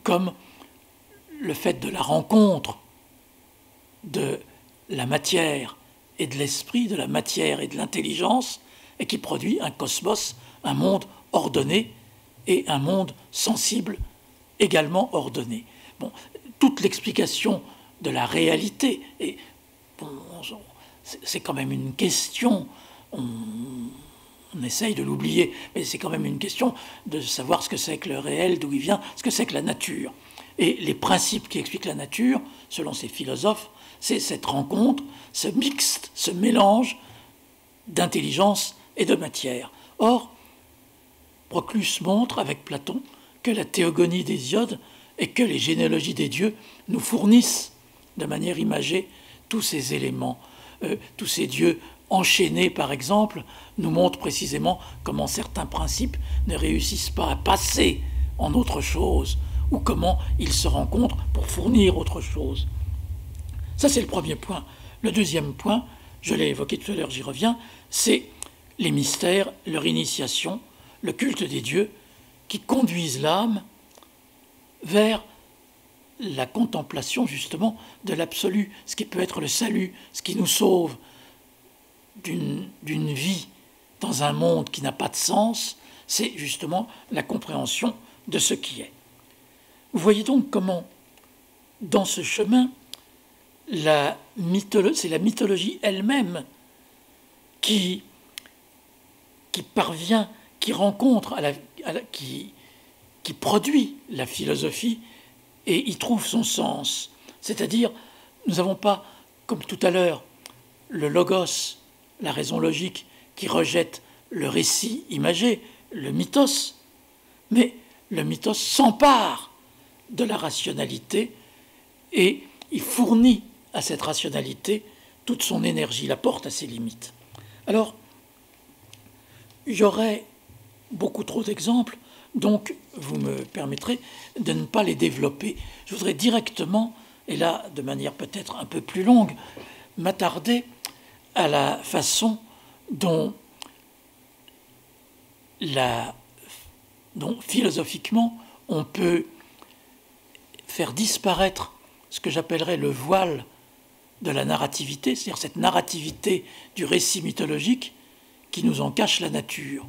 comme le fait de la rencontre de la matière et de l'esprit, de la matière et de l'intelligence, et qui produit un cosmos, un monde ordonné et un monde sensible également ordonné. Bon, toute l'explication de la réalité. Et c'est quand même une question, on, essaye de l'oublier, mais c'est quand même une question de savoir ce que c'est que le réel, d'où il vient, ce que c'est que la nature. Et les principes qui expliquent la nature, selon ces philosophes, c'est cette rencontre, ce mixte, ce mélange d'intelligence et de matière. Or, Proclus montre avec Platon que la théogonie d'Hésiode et que les généalogies des dieux nous fournissent de manière imagée tous ces éléments. euh, tous ces dieux enchaînés, par exemple, nous montrent précisément comment certains principes ne réussissent pas à passer en autre chose, ou comment ils se rencontrent pour fournir autre chose. Ça, c'est le premier point. Le deuxième point, je l'ai évoqué tout à l'heure, j'y reviens, c'est les mystères, leur initiation, le culte des dieux, qui conduisent l'âme vers la contemplation justement de l'absolu, ce qui peut être le salut, ce qui nous sauve d'une vie dans un monde qui n'a pas de sens, c'est justement la compréhension de ce qui est. Vous voyez donc comment, dans ce chemin, la c'est la mythologie elle-même qui, qui parvient, qui rencontre, à la, qui, qui produit la philosophie et y trouve son sens. C'est-à-dire, nous n'avons pas, comme tout à l'heure, le logos, la raison logique, qui rejette le récit imagé, le mythos, mais le mythos s'empare de la rationalité et il fournit à cette rationalité toute son énergie, la porte à ses limites. Alors, j'aurais beaucoup trop d'exemples, donc vous me permettrez de ne pas les développer. Je voudrais directement, et là de manière peut-être un peu plus longue, m'attarder à la façon dont, dont philosophiquement on peut faire disparaître ce que j'appellerais le voile de la narrativité, c'est-à-dire cette narrativité du récit mythologique qui nous en cache la nature.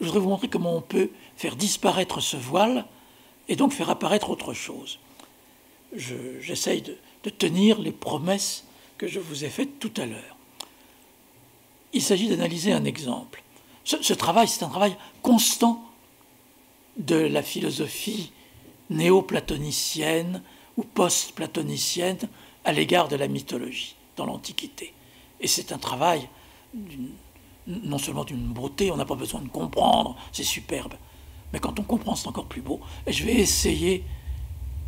Je voudrais vous montrer comment on peut faire disparaître ce voile et donc faire apparaître autre chose. J'essaye de, tenir les promesses que je vous ai faites tout à l'heure. Il s'agit d'analyser un exemple. Ce, travail, c'est un travail constant de la philosophie néo-platonicienne ou post-platonicienne à l'égard de la mythologie dans l'Antiquité. Et c'est un travail non seulement d'une beauté, on n'a pas besoin de comprendre, c'est superbe, mais quand on comprend, c'est encore plus beau. Et je vais essayer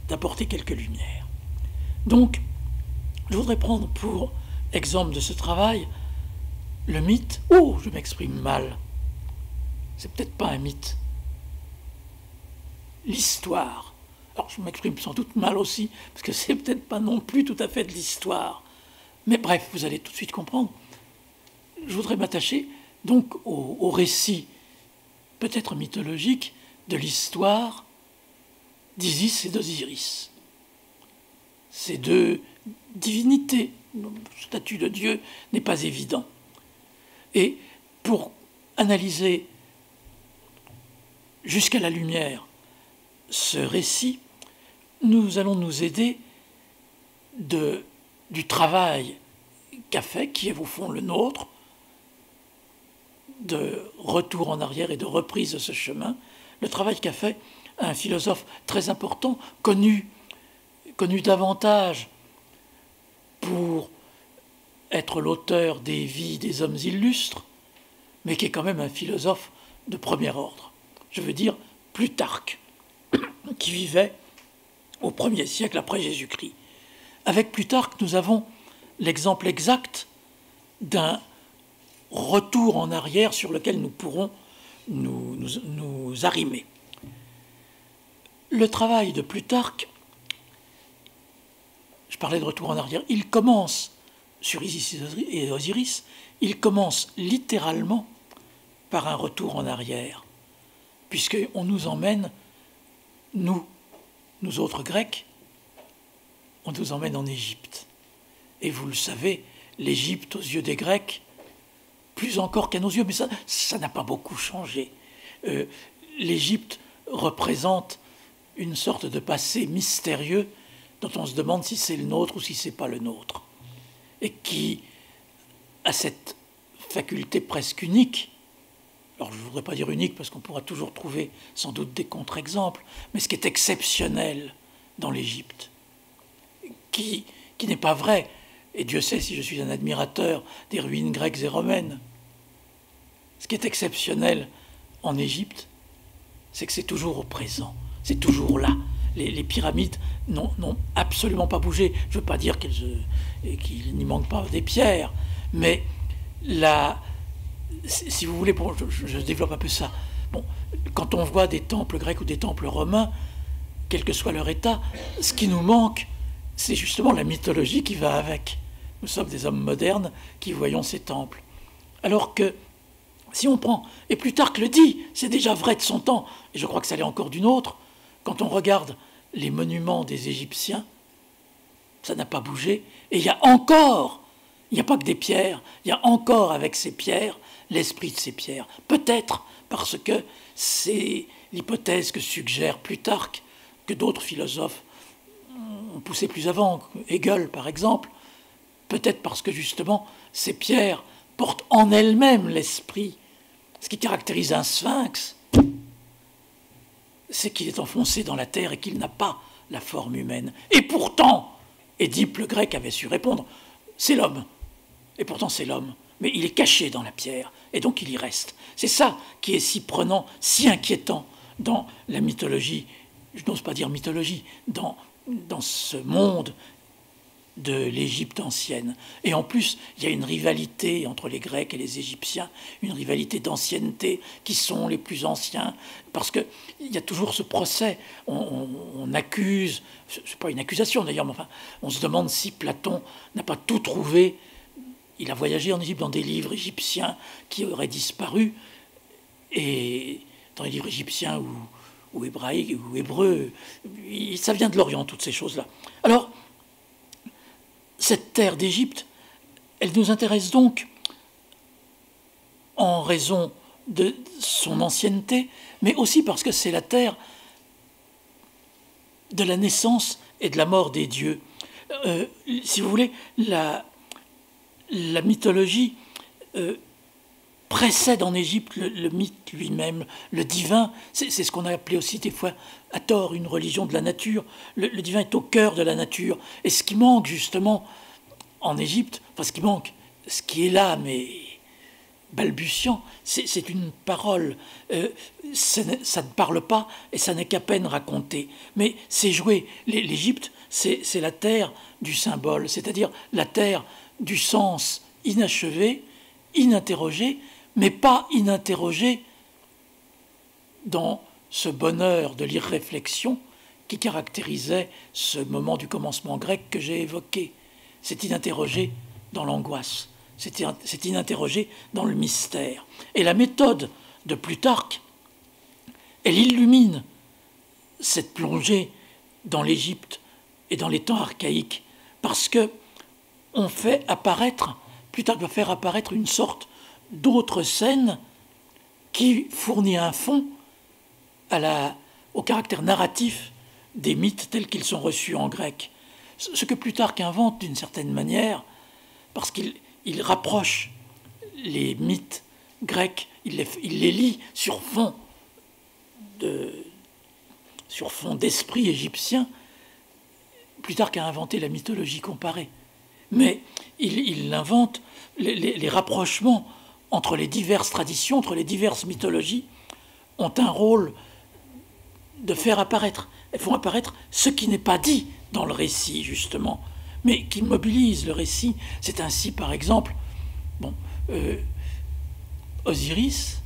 d'apporter quelques lumières. Donc, je voudrais prendre pour exemple de ce travail le mythe. Oh, je m'exprime mal. C'est peut-être pas un mythe. L'histoire alors je m'exprime sans doute mal aussi, parce que c'est peut-être pas non plus tout à fait de l'histoire. Mais bref, vous allez tout de suite comprendre. Je voudrais m'attacher donc au, récit, peut-être mythologique, de l'histoire d'Isis et d'Osiris. Ces deux divinités, le statut de Dieu n'est pas évident. Et pour analyser jusqu'à la lumière ce récit, nous allons nous aider de, du travail qu'a fait, qui est au fond le nôtre, de retour en arrière et de reprise de ce chemin, le travail qu'a fait un philosophe très important, connu, connu davantage pour être l'auteur des vies des hommes illustres, mais qui est quand même un philosophe de premier ordre. Je veux dire Plutarque, qui vivait au premier siècle après Jésus-Christ. Avec Plutarque, nous avons l'exemple exact d'un retour en arrière sur lequel nous pourrons nous, nous, arrimer. Le travail de Plutarque, je parlais de retour en arrière, il commence sur Isis et Osiris, il commence littéralement par un retour en arrière, puisqu'on nous emmène, nous, nous autres Grecs, on nous emmène en Égypte. Et vous le savez, l'Égypte aux yeux des Grecs, plus encore qu'à nos yeux, mais ça n'a pas beaucoup changé. Euh, L'Égypte représente une sorte de passé mystérieux dont on se demande si c'est le nôtre ou si c'est pas le nôtre, et qui a cette faculté presque unique alors je ne voudrais pas dire unique parce qu'on pourra toujours trouver sans doute des contre-exemples, mais ce qui est exceptionnel dans l'Égypte, qui, qui n'est pas vrai, et Dieu sait si je suis un admirateur des ruines grecques et romaines, ce qui est exceptionnel en Égypte, c'est que c'est toujours au présent, c'est toujours là. les, pyramides n'ont absolument pas bougé. Je ne veux pas dire qu'il n'y manque pas des pierres, mais la, si vous voulez, je, développe un peu ça. Bon, quand on voit des temples grecs ou des temples romains, quel que soit leur état, ce qui nous manque, c'est justement la mythologie qui va avec. Nous sommes des hommes modernes qui voyons ces temples. Alors que, si on prend, et Plutarque le dit, c'est déjà vrai de son temps, et je crois que ça l'est encore d'une autre, quand on regarde les monuments des Égyptiens, ça n'a pas bougé, et il y a encore, il n'y a pas que des pierres, il y a encore avec ces pierres l'esprit de ces pierres. Peut-être parce que c'est l'hypothèse que suggère Plutarque, que d'autres philosophes ont poussé plus avant, Hegel par exemple, peut-être parce que justement ces pierres portent en elles-mêmes l'esprit. Ce qui caractérise un sphinx, c'est qu'il est enfoncé dans la terre et qu'il n'a pas la forme humaine. Et pourtant, Édipe le grec avait su répondre, c'est l'homme. Et pourtant c'est l'homme. Mais il est caché dans la pierre, et donc il y reste. C'est ça qui est si prenant, si inquiétant dans la mythologie, je n'ose pas dire mythologie, dans, dans ce monde de l'Égypte ancienne. Et en plus, il y a une rivalité entre les Grecs et les Égyptiens, une rivalité d'ancienneté, qui sont les plus anciens, parce qu'il y a toujours ce procès, on, on accuse, c'est pas une accusation d'ailleurs, mais enfin, on se demande si Platon n'a pas tout trouvé. Il a voyagé en Égypte dans des livres égyptiens qui auraient disparu, et dans les livres égyptiens ou, hébraïques ou hébreux, ça vient de l'Orient, toutes ces choses-là. Alors, cette terre d'Égypte, elle nous intéresse donc en raison de son ancienneté, mais aussi parce que c'est la terre de la naissance et de la mort des dieux. Euh, si vous voulez, la, la mythologie euh, précède en Égypte le, mythe lui-même, le divin. C'est ce qu'on a appelé aussi des fois à tort une religion de la nature. Le, divin est au cœur de la nature. Et ce qui manque justement en Égypte, enfin ce qui manque, ce qui est là, mais balbutiant, c'est une parole. Euh, ça ne parle pas et ça n'est qu'à peine raconté. Mais c'est joué. L'Égypte, c'est la terre du symbole, c'est-à-dire la terre du sens inachevé, ininterrogé, mais pas ininterrogé dans ce bonheur de l'irréflexion qui caractérisait ce moment du commencement grec que j'ai évoqué. C'est ininterrogé dans l'angoisse, c'est ininterrogé dans le mystère. Et la méthode de Plutarque, elle illumine cette plongée dans l'Égypte et dans les temps archaïques, parce que on fait apparaître, Plutarque va faire apparaître une sorte d'autres scènes qui fournit un fond au caractère narratif des mythes tels qu'ils sont reçus en grec. Ce que Plutarque invente d'une certaine manière, parce qu'il il rapproche les mythes grecs, il les, lit sur fond sur fond d'esprit égyptien. Plutarque a inventé la mythologie comparée, mais il, il invente les, rapprochements entre les diverses traditions, entre les diverses mythologies, ont un rôle de faire apparaître. Elles font apparaître ce qui n'est pas dit dans le récit, justement, mais qui mobilise le récit. C'est ainsi, par exemple, bon, euh, Osiris.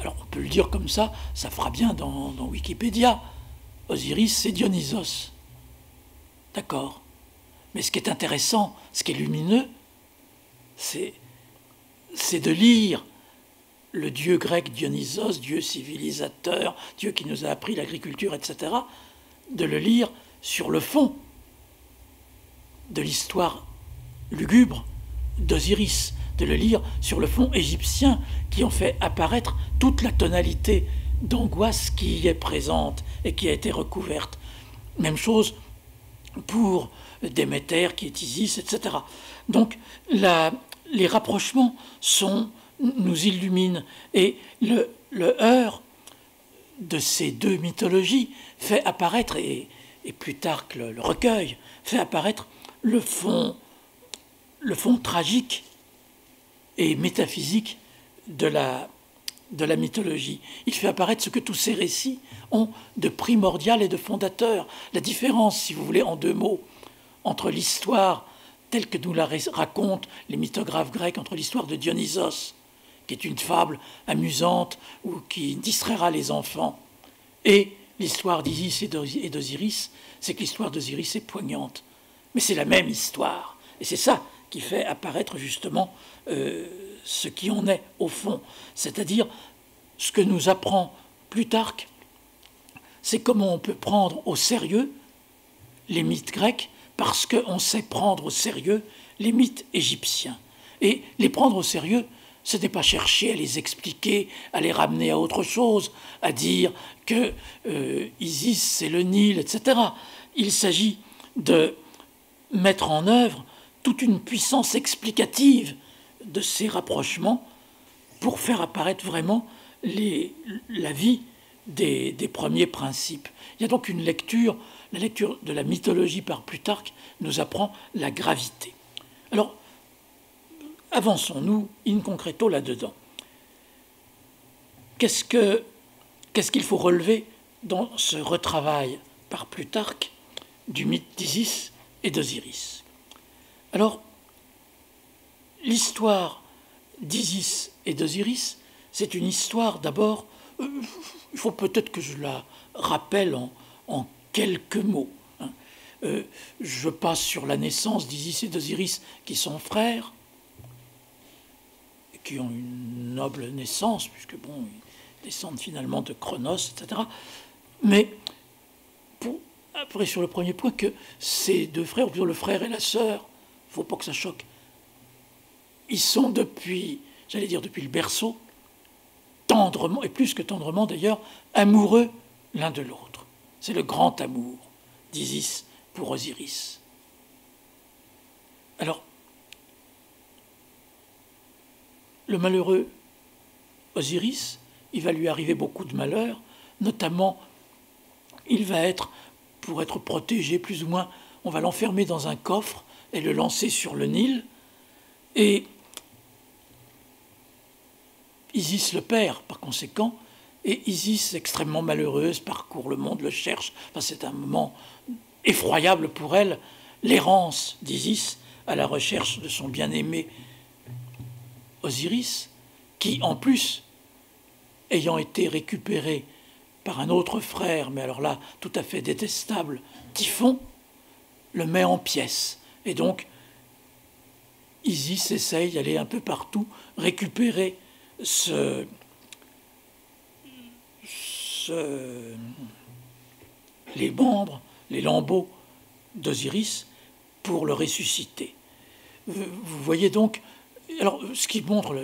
Alors on peut le dire comme ça, ça fera bien dans, dans Wikipédia. Osiris, c'est Dionysos. D'accord. Mais ce qui est intéressant, ce qui est lumineux, c'est de lire le dieu grec Dionysos, dieu civilisateur, dieu qui nous a appris l'agriculture, etc., de le lire sur le fond de l'histoire lugubre d'Osiris, de le lire sur le fond égyptien qui en fait apparaître toute la tonalité d'angoisse qui y est présente et qui a été recouverte. Même chose pour Déméter qui est Isis, etc. Donc les rapprochements sont, nous illuminent. Et le, le heurt de ces deux mythologies fait apparaître, et, et Plutarque le, le, recueil, fait apparaître le fond, le fond tragique et métaphysique de la, de la mythologie. Il fait apparaître ce que tous ces récits ont de primordial et de fondateur. La différence, si vous voulez, en deux mots, entre l'histoire telle que nous la racontent les mythographes grecs, entre l'histoire de Dionysos, qui est une fable amusante ou qui distraira les enfants, et l'histoire d'Isis et d'Osiris, c'est que l'histoire d'Osiris est poignante. Mais c'est la même histoire. Et c'est ça qui fait apparaître justement euh, ce qui en est au fond. C'est-à-dire ce que nous apprend Plutarque, c'est comment on peut prendre au sérieux les mythes grecs parce qu'on sait prendre au sérieux les mythes égyptiens. Et les prendre au sérieux, ce n'est pas chercher à les expliquer, à les ramener à autre chose, à dire que euh, Isis c'est le Nil, etc. Il s'agit de mettre en œuvre toute une puissance explicative de ces rapprochements pour faire apparaître vraiment la vie des, des, premiers principes. Il y a donc une lecture, la lecture de la mythologie par Plutarque nous apprend la gravité. Alors, avançons-nous in concreto là-dedans. Qu'est-ce que qu'est-ce qu'il faut relever dans ce retravail par Plutarque du mythe d'Isis et d'Osiris? Alors, l'histoire d'Isis et d'Osiris, c'est une histoire d'abord, euh, il faut peut-être que je la rappelle en, quelques mots. Hein. Euh, je passe sur la naissance d'Isis et d'Osiris qui sont frères, qui ont une noble naissance, puisque bon, ils descendent finalement de Chronos, etc. Mais pour, après, sur le premier point, que ces deux frères, ou le frère et la sœur, il ne faut pas que ça choque, ils sont depuis, j'allais dire depuis le berceau, tendrement, et plus que tendrement d'ailleurs, amoureux l'un de l'autre. C'est le grand amour d'Isis pour Osiris. Alors, le malheureux Osiris, il va lui arriver beaucoup de malheurs, notamment il va être, pour être protégé plus ou moins, on va l'enfermer dans un coffre et le lancer sur le Nil, et Isis le perd par conséquent, et Isis, extrêmement malheureuse, parcourt le monde, le cherche. c'est un moment effroyable pour elle, l'errance d'Isis à la recherche de son bien-aimé Osiris, qui en plus, ayant été récupéré par un autre frère, mais alors là tout à fait détestable, Typhon, le met en pièces. Et donc, Isis essaye d'aller un peu partout récupérer les membres, les lambeaux d'Osiris pour le ressusciter. Vous voyez donc, alors ce qui montre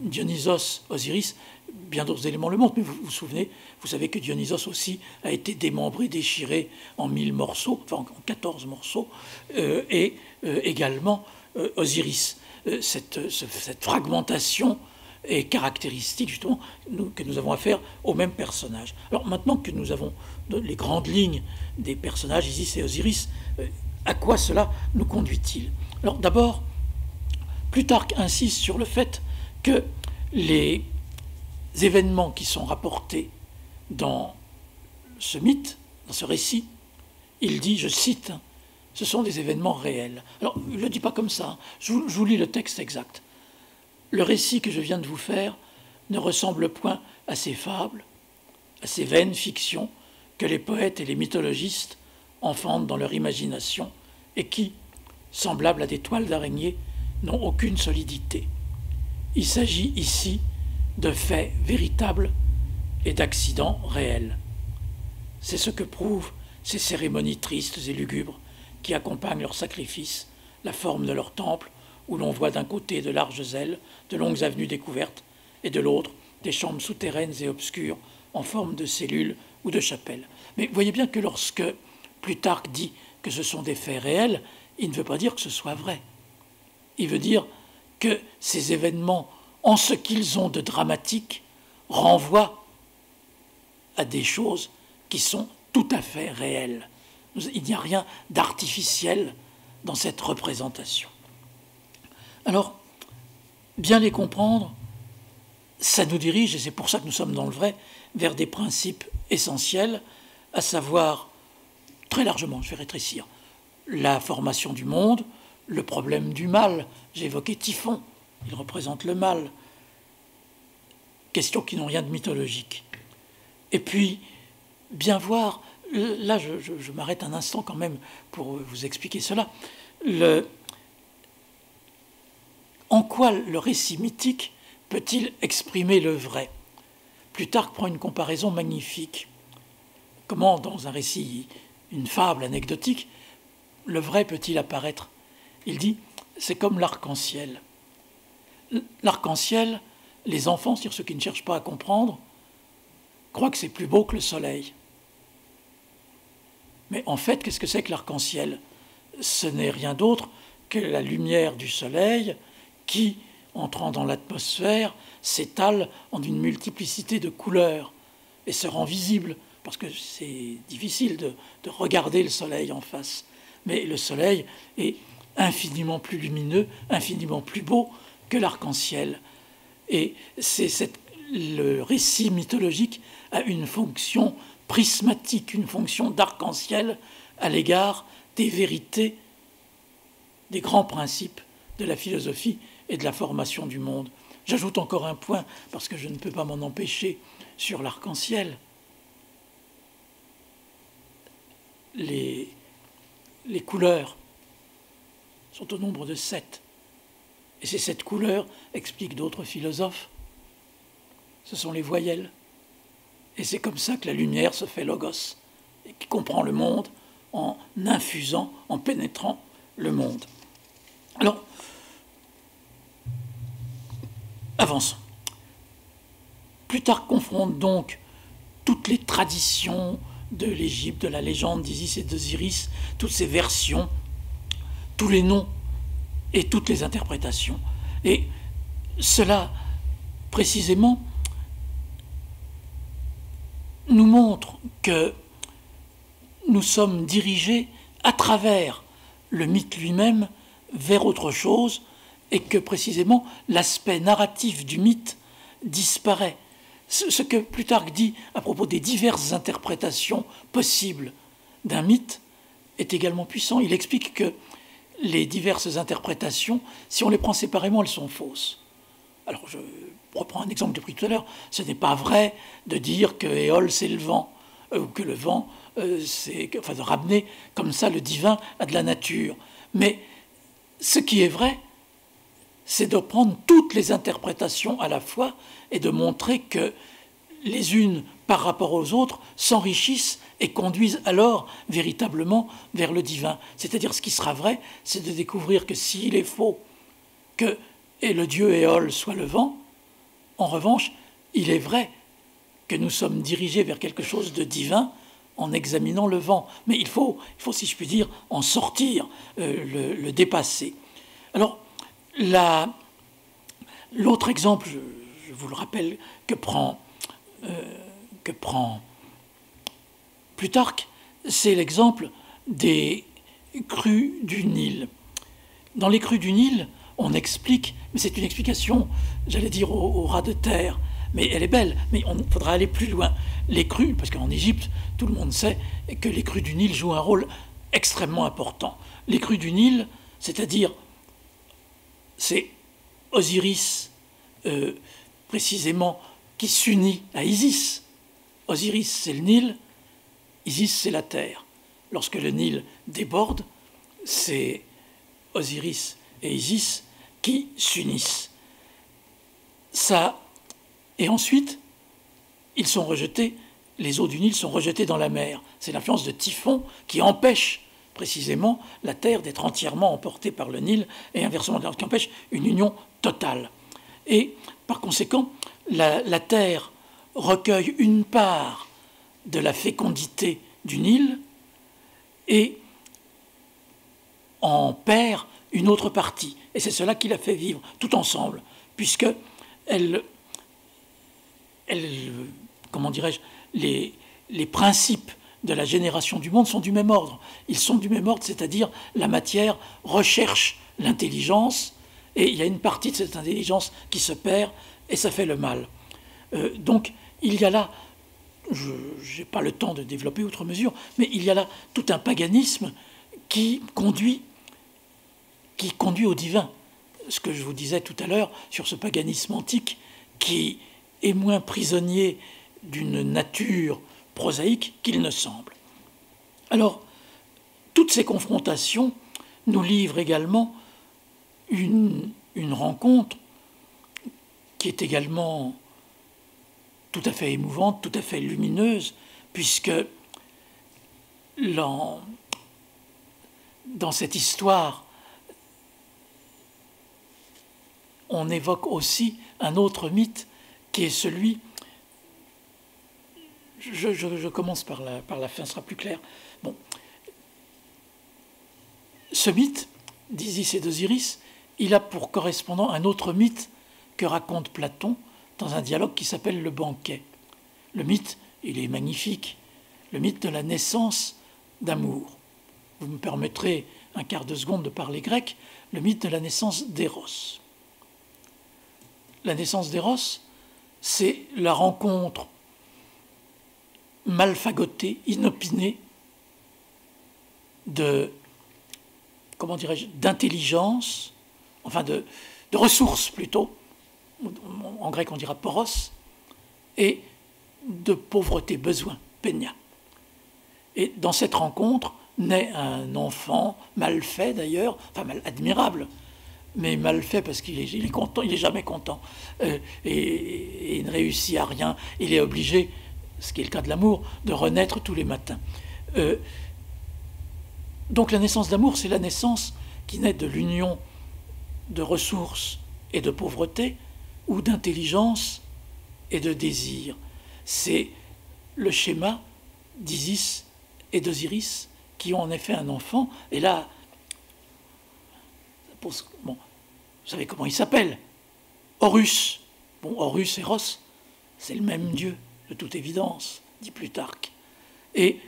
Dionysos, Osiris, bien d'autres éléments le montrent, mais vous vous souvenez, vous savez que Dionysos aussi a été démembré, déchiré en mille morceaux, enfin en 14 morceaux, euh, et euh, également euh, Osiris. Euh, cette, cette, fragmentation est caractéristique justement que nous avons affaire au même personnage. Alors maintenant que nous avons les grandes lignes des personnages Isis et Osiris, euh, à quoi cela nous conduit-il? Alors d'abord, Plutarque insiste sur le fait que les événements qui sont rapportés dans ce mythe, dans ce récit, il dit, je cite, ce sont des événements réels. Alors, je ne le dis pas comme ça, hein. je vous, lis le texte exact. Le récit que je viens de vous faire ne ressemble point à ces fables, à ces vaines fictions que les poètes et les mythologistes enfantent dans leur imagination et qui, semblables à des toiles d'araignée, n'ont aucune solidité. Il s'agit ici de faits véritables et d'accidents réels. C'est ce que prouvent ces cérémonies tristes et lugubres qui accompagnent leurs sacrifices, la forme de leur temple, où l'on voit d'un côté de larges ailes, de longues avenues découvertes, et de l'autre des chambres souterraines et obscures en forme de cellules ou de chapelles. Mais voyez bien que lorsque Plutarque dit que ce sont des faits réels, il ne veut pas dire que ce soit vrai. Il veut dire que ces événements, en ce qu'ils ont de dramatique, renvoient à des choses qui sont tout à fait réelles. Il n'y a rien d'artificiel dans cette représentation. Alors, bien les comprendre, ça nous dirige, et c'est pour ça que nous sommes dans le vrai, vers des principes essentiels, à savoir, très largement, je vais rétrécir, la formation du monde, le problème du mal. J'ai évoqué Typhon, il représente le mal. Questions qui n'ont rien de mythologique. Et puis, bien voir, là je, m'arrête un instant quand même pour vous expliquer cela, en quoi le récit mythique peut-il exprimer le vrai? Plutarque prend une comparaison magnifique. Comment, dans un récit, une fable anecdotique, le vrai peut-il apparaître? Il dit, c'est comme l'arc-en-ciel. L'arc-en-ciel, les enfants, sur ceux qui ne cherchent pas à comprendre, croient que c'est plus beau que le soleil. Mais en fait, qu'est-ce que c'est que l'arc-en-ciel? Ce n'est rien d'autre que la lumière du soleil qui, entrant dans l'atmosphère, s'étale en une multiplicité de couleurs et se rend visible, parce que c'est difficile de, regarder le soleil en face. Mais le soleil est infiniment plus lumineux, infiniment plus beau que l'arc-en-ciel. Et c'est le récit mythologique a une fonction prismatique, une fonction d'arc-en-ciel à l'égard des vérités, des grands principes de la philosophie et de la formation du monde. J'ajoute encore un point, parce que je ne peux pas m'en empêcher, sur l'arc-en-ciel. Les, couleurs sont au nombre de sept. Et ces sept couleurs expliquent d'autres philosophes. Ce sont les voyelles. Et c'est comme ça que la lumière se fait logos, et qui comprend le monde en infusant, en pénétrant le monde. Alors, Avançons. Plutarque confronte donc toutes les traditions de l'Égypte, de la légende d'Isis et d'Osiris, toutes ces versions, tous les noms et toutes les interprétations. Et cela, précisément, nous montre que nous sommes dirigés à travers le mythe lui-même vers autre chose et que précisément l'aspect narratif du mythe disparaît. Ce que Plutarque dit à propos des diverses interprétations possibles d'un mythe est également puissant. Il explique que les diverses interprétations, si on les prend séparément, elles sont fausses. Alors je reprends un exemple que j'ai pris tout à l'heure. Ce n'est pas vrai de dire que Éole c'est le vent, euh, ou que le vent euh, c'est. Enfin, de ramener comme ça le divin à de la nature. Mais ce qui est vrai, c'est de prendre toutes les interprétations à la fois et de montrer que les unes par rapport aux autres s'enrichissent et conduisent alors véritablement vers le divin. C'est-à-dire ce qui sera vrai, c'est de découvrir que s'il est faux que et le dieu Éole soit le vent, en revanche, il est vrai que nous sommes dirigés vers quelque chose de divin en examinant le vent. Mais il faut, si je puis dire, en sortir, euh, le, dépasser. Alors, L'autre exemple, je, vous le rappelle, euh, que prend Plutarque, c'est l'exemple des crues du Nil. Dans les crues du Nil, on explique, mais c'est une explication, j'allais dire, au, ras de terre, mais elle est belle, mais on faudra aller plus loin. Les crues, parce qu'en Égypte, tout le monde sait que les crues du Nil jouent un rôle extrêmement important. Les crues du Nil, c'est-à-dire c'est Osiris, euh, précisément, qui s'unit à Isis. Osiris, c'est le Nil, Isis, c'est la terre. Lorsque le Nil déborde, c'est Osiris et Isis s'unissent. Ça, et ensuite, ils sont rejetés, les eaux du Nil sont rejetées dans la mer. C'est l'influence de Typhon qui empêche précisément la terre d'être entièrement emportée par le Nil et inversement, qui empêche une union totale. Et par conséquent, la, terre recueille une part de la fécondité du Nil et en perd une autre partie. Et c'est cela qui la fait vivre tout ensemble, puisque elle, elle comment dirais-je, les, les principes de la génération du monde sont du même ordre. Ils sont du même ordre, c'est-à-dire la matière recherche l'intelligence, et il y a une partie de cette intelligence qui se perd, et ça fait le mal. Euh, donc il y a là, je n'ai pas le temps de développer outre mesure, mais il y a là tout un paganisme qui conduit, qui conduit au divin. Ce que je vous disais tout à l'heure sur ce paganisme antique qui est moins prisonnier d'une nature prosaïque qu'il ne semble. Alors, toutes ces confrontations nous livrent également une, rencontre qui est également tout à fait émouvante, tout à fait lumineuse, puisque dans cette histoire, on évoque aussi un autre mythe qui est celui, je, commence par la, fin, ce sera plus clair. Ce mythe d'Isis et d'Osiris, il a pour correspondant un autre mythe que raconte Platon dans un dialogue qui s'appelle Le banquet. Le mythe, il est magnifique, le mythe de la naissance d'amour. Vous me permettrez un quart de seconde de parler grec, le mythe de la naissance d'Eros. La naissance d'Eros, c'est la rencontre malfagotée, inopinée de, comment dirais-je, d'intelligence, enfin de, de ressources plutôt, en grec on dira poros, et de pauvreté, besoin, peña. Et dans cette rencontre naît un enfant, mal fait d'ailleurs, enfin mal admirable, mais mal fait parce qu'il est, content, il est jamais content, euh, et, il ne réussit à rien. Il est obligé, ce qui est le cas de l'amour, de renaître tous les matins. Euh, donc la naissance d'amour, c'est la naissance qui naît de l'union de ressources et de pauvreté, ou d'intelligence et de désir. C'est le schéma d'Isis et d'Osiris qui ont en effet un enfant. Et là, bon, vous savez comment il s'appelle? Horus. Bon, Horus et c'est le même Dieu, de toute évidence, dit Plutarque. Et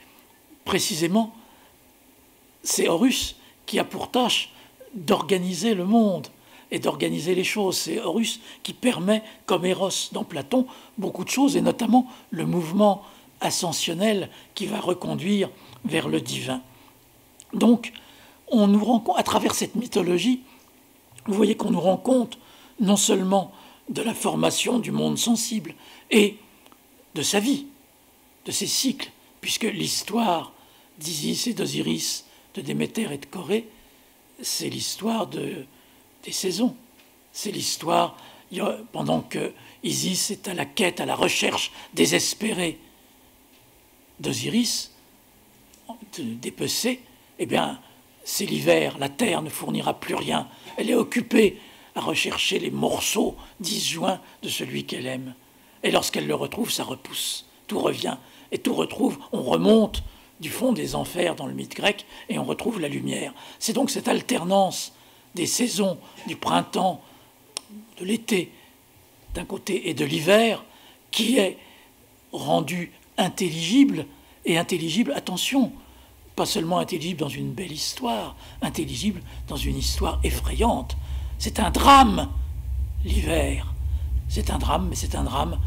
précisément, c'est Horus qui a pour tâche d'organiser le monde et d'organiser les choses. C'est Horus qui permet, comme Eros dans Platon, beaucoup de choses, et notamment le mouvement ascensionnel qui va reconduire vers le divin. Donc, on nous rend compte, à travers cette mythologie, vous voyez qu'on nous rend compte non seulement de la formation du monde sensible et de sa vie, de ses cycles, puisque l'histoire d'Isis et d'Osiris, de Déméter et de Corée, c'est l'histoire de, des saisons. C'est l'histoire, pendant que Isis est à la quête, à la recherche désespérée d'Osiris, dépecé, eh bien, c'est l'hiver, la terre ne fournira plus rien. Elle est occupée à rechercher les morceaux disjoints de celui qu'elle aime. Et lorsqu'elle le retrouve, ça repousse. Tout revient. Et tout retrouve, on remonte du fond des enfers dans le mythe grec et on retrouve la lumière. C'est donc cette alternance des saisons, du printemps, de l'été d'un côté et de l'hiver, qui est rendu intelligible, et intelligible, attention, pas seulement intelligible dans une belle histoire, intelligible dans une histoire effrayante. C'est un drame, l'hiver. C'est un drame, mais c'est un drame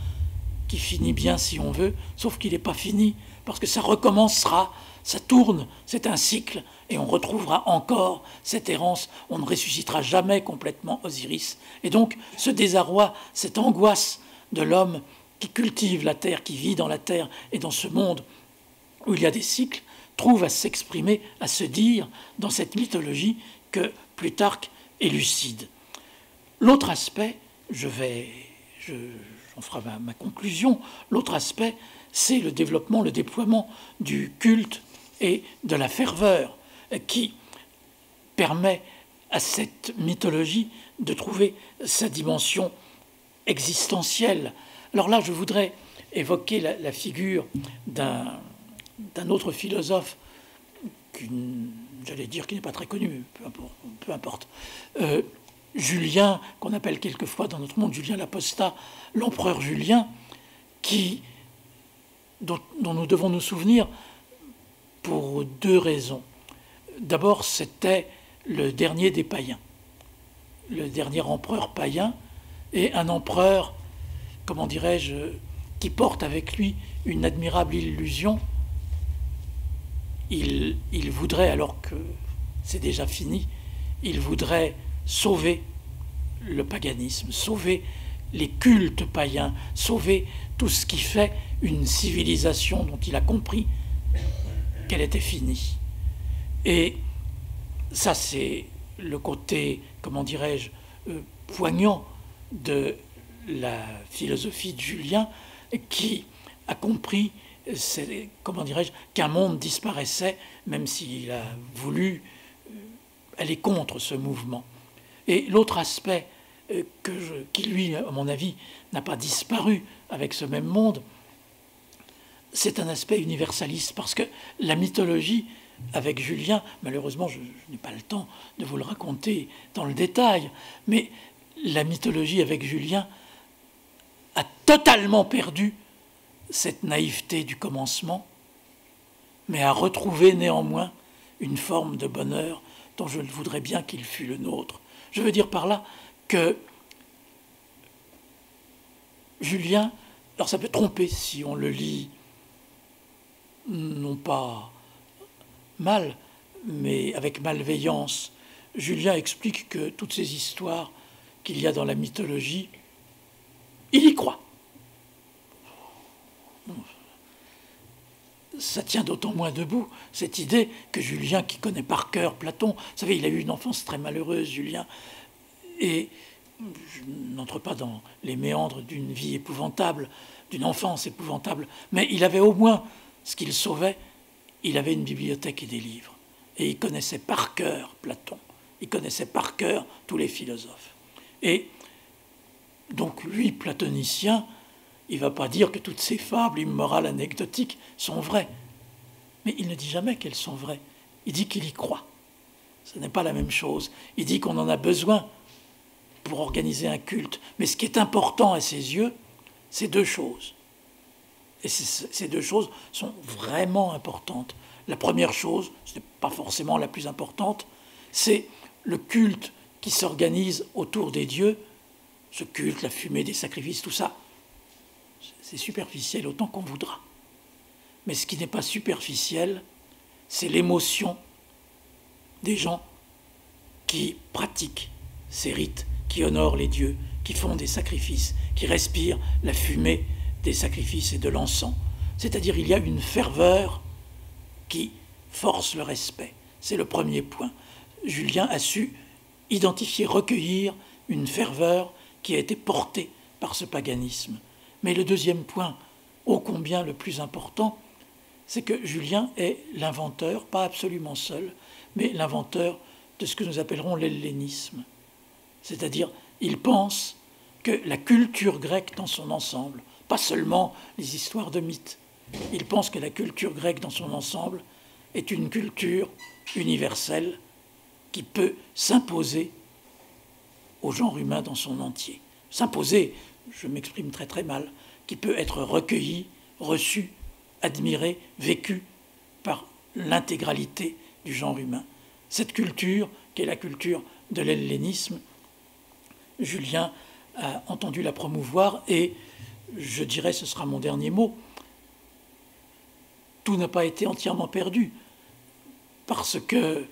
qui finit bien si on veut, sauf qu'il n'est pas fini, parce que ça recommencera, ça tourne, c'est un cycle, et on retrouvera encore cette errance, on ne ressuscitera jamais complètement Osiris. Et donc ce désarroi, cette angoisse de l'homme qui cultive la terre, qui vit dans la terre et dans ce monde où il y a des cycles, trouve à s'exprimer, à se dire dans cette mythologie que Plutarque élucide. L'autre aspect, je vais, j'en ferai ma conclusion, l'autre aspect, c'est le développement, le déploiement du culte et de la ferveur qui permet à cette mythologie de trouver sa dimension existentielle. Alors là, je voudrais évoquer la, figure d'un autre philosophe, j'allais dire qui n'est pas très connu, peu importe, euh, Julien, qu'on appelle quelquefois dans notre monde Julien l'Apostat, l'empereur Julien, qui, dont nous devons nous souvenir pour deux raisons. D'abord, c'était le dernier des païens, le dernier empereur païen, et un empereur comment dirais-je, qui porte avec lui une admirable illusion, il, voudrait, alors que c'est déjà fini, il voudrait sauver le paganisme, sauver les cultes païens, sauver tout ce qui fait une civilisation dont il a compris qu'elle était finie. Et ça, c'est le côté, comment dirais-je, euh, poignant de la philosophie de Julien, qui a compris, comment dirais-je, qu'un monde disparaissait, même s'il a voulu euh, aller contre ce mouvement. Et l'autre aspect euh, que qui, lui, à mon avis, n'a pas disparu avec ce même monde, c'est un aspect universaliste, parce que la mythologie, avec Julien, malheureusement, je, n'ai pas le temps de vous le raconter dans le détail, mais la mythologie avec Julien a totalement perdu cette naïveté du commencement, mais a retrouvé néanmoins une forme de bonheur dont je voudrais bien qu'il fût le nôtre. Je veux dire par là que Julien, alors ça peut tromper si on le lit non pas mal, mais avec malveillance. Julien explique que toutes ces histoires qu'il y a dans la mythologie, il y croit. Ça tient d'autant moins debout, cette idée que Julien, qui connaît par cœur Platon, vous savez, il a eu une enfance très malheureuse, Julien, et je n'entre pas dans les méandres d'une vie épouvantable, d'une enfance épouvantable, mais il avait au moins ce qu'il sauvait, il avait une bibliothèque et des livres. Et il connaissait par cœur Platon, il connaissait par cœur tous les philosophes. Et donc lui, platonicien, il ne va pas dire que toutes ces fables immorales anecdotiques sont vraies. Mais il ne dit jamais qu'elles sont vraies. Il dit qu'il y croit. Ce n'est pas la même chose. Il dit qu'on en a besoin pour organiser un culte. Mais ce qui est important à ses yeux, c'est deux choses. Et ces deux choses sont vraiment importantes. La première chose, ce n'est pas forcément la plus importante, c'est le culte qui s'organise autour des dieux. Ce culte, la fumée des sacrifices, tout ça, c'est superficiel autant qu'on voudra. Mais ce qui n'est pas superficiel, c'est l'émotion des gens qui pratiquent ces rites, qui honorent les dieux, qui font des sacrifices, qui respirent la fumée des sacrifices et de l'encens. C'est-à-dire il y a une ferveur qui force le respect. C'est le premier point. Julien a su identifier, recueillir une ferveur qui a été portée par ce paganisme. Mais le deuxième point, ô combien le plus important, c'est que Julien est l'inventeur, pas absolument seul, mais l'inventeur de ce que nous appellerons l'hellénisme. C'est-à-dire, il pense que la culture grecque dans son ensemble, pas seulement les histoires de mythes. Il pense que la culture grecque dans son ensemble est une culture universelle qui peut s'imposer au genre humain dans son entier. S'imposer, je m'exprime très très mal, qui peut être recueilli, reçu, admiré, vécu par l'intégralité du genre humain. Cette culture, qui est la culture de l'hellénisme, Julien a entendu la promouvoir et je dirais, ce sera mon dernier mot, tout n'a pas été entièrement perdu, parce que,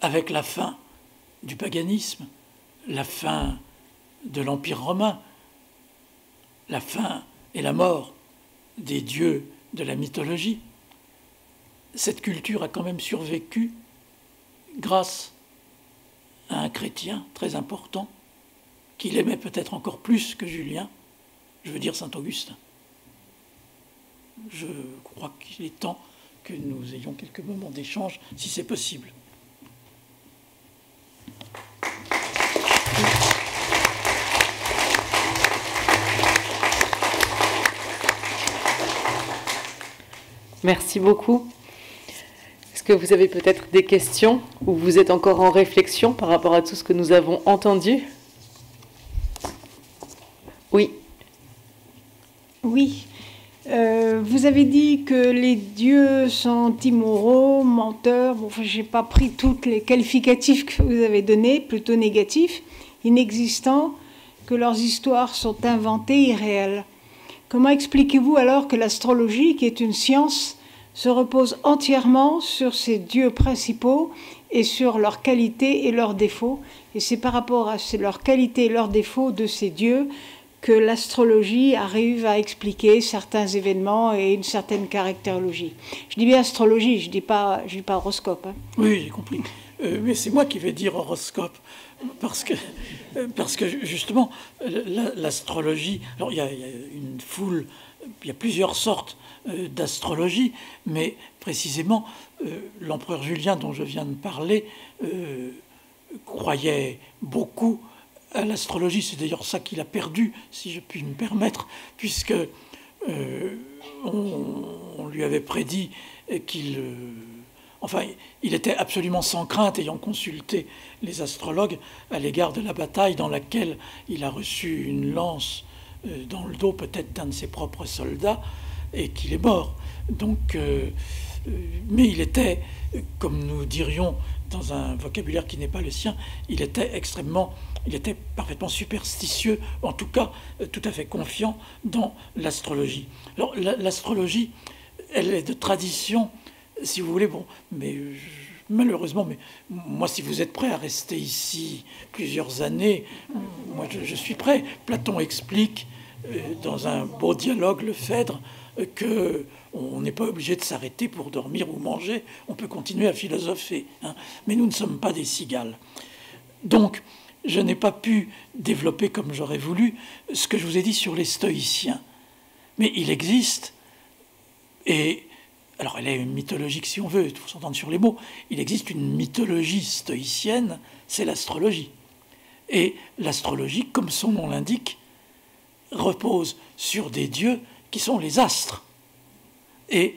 avec la fin du paganisme, la fin de l'Empire romain, la fin et la mort des dieux de la mythologie, cette culture a quand même survécu grâce à un chrétien très important qu'il aimait peut-être encore plus que Julien, je veux dire Saint Augustin. Je crois qu'il est temps que nous ayons quelques moments d'échange, si c'est possible. Merci beaucoup. Est-ce que vous avez peut-être des questions ou vous êtes encore en réflexion par rapport à tout ce que nous avons entendu? Oui. Oui. Euh, vous avez dit que les dieux sont immoraux, menteurs. Bon, je n'ai pas pris tous les qualificatifs que vous avez donnés, plutôt négatifs, inexistants, que leurs histoires sont inventées, irréelles. Comment expliquez-vous alors que l'astrologie, qui est une science, se repose entièrement sur ces dieux principaux et sur leurs qualités et leurs défauts? Et c'est par rapport à leurs qualités et leurs défauts de ces dieux que l'astrologie arrive à expliquer certains événements et une certaine caractérologie. Je dis bien astrologie, je ne dis, pas, dis pas horoscope. Hein. Oui, j'ai compris. Euh, mais c'est moi qui vais dire horoscope, parce que, euh, parce que justement, l'astrologie, alors il y, a, une foule, il y a plusieurs sortes euh, d'astrologie, mais précisément, l'empereur Julien dont je viens de parler croyait beaucoup à l'astrologie. C'est d'ailleurs ça qu'il a perdu, si je puis me permettre, puisque on, lui avait prédit qu'il Enfin, il était absolument sans crainte, ayant consulté les astrologues, à l'égard de la bataille dans laquelle il a reçu une lance euh, dans le dos peut-être d'un de ses propres soldats, et qu'il est mort. Donc, euh, euh, mais il était, comme nous dirions dans un vocabulaire qui n'est pas le sien, il était extrêmement, il était parfaitement superstitieux, en tout cas tout à fait confiant dans l'astrologie. Alors l'astrologie, elle est de tradition si vous voulez, bon, mais malheureusement, mais moi, si vous êtes prêt à rester ici plusieurs années, moi, je, suis prêt. Platon explique euh, dans un beau dialogue, le Phèdre, euh, que on n'est pas obligé de s'arrêter pour dormir ou manger. On peut continuer à philosopher, hein. mais nous ne sommes pas des cigales. Donc, je n'ai pas pu développer comme j'aurais voulu ce que je vous ai dit sur les stoïciens. Mais il existe, et alors elle est mythologique si on veut, il faut s'entendre sur les mots, il existe une mythologie stoïcienne, c'est l'astrologie. Et l'astrologie, comme son nom l'indique, repose sur des dieux qui sont les astres. Et,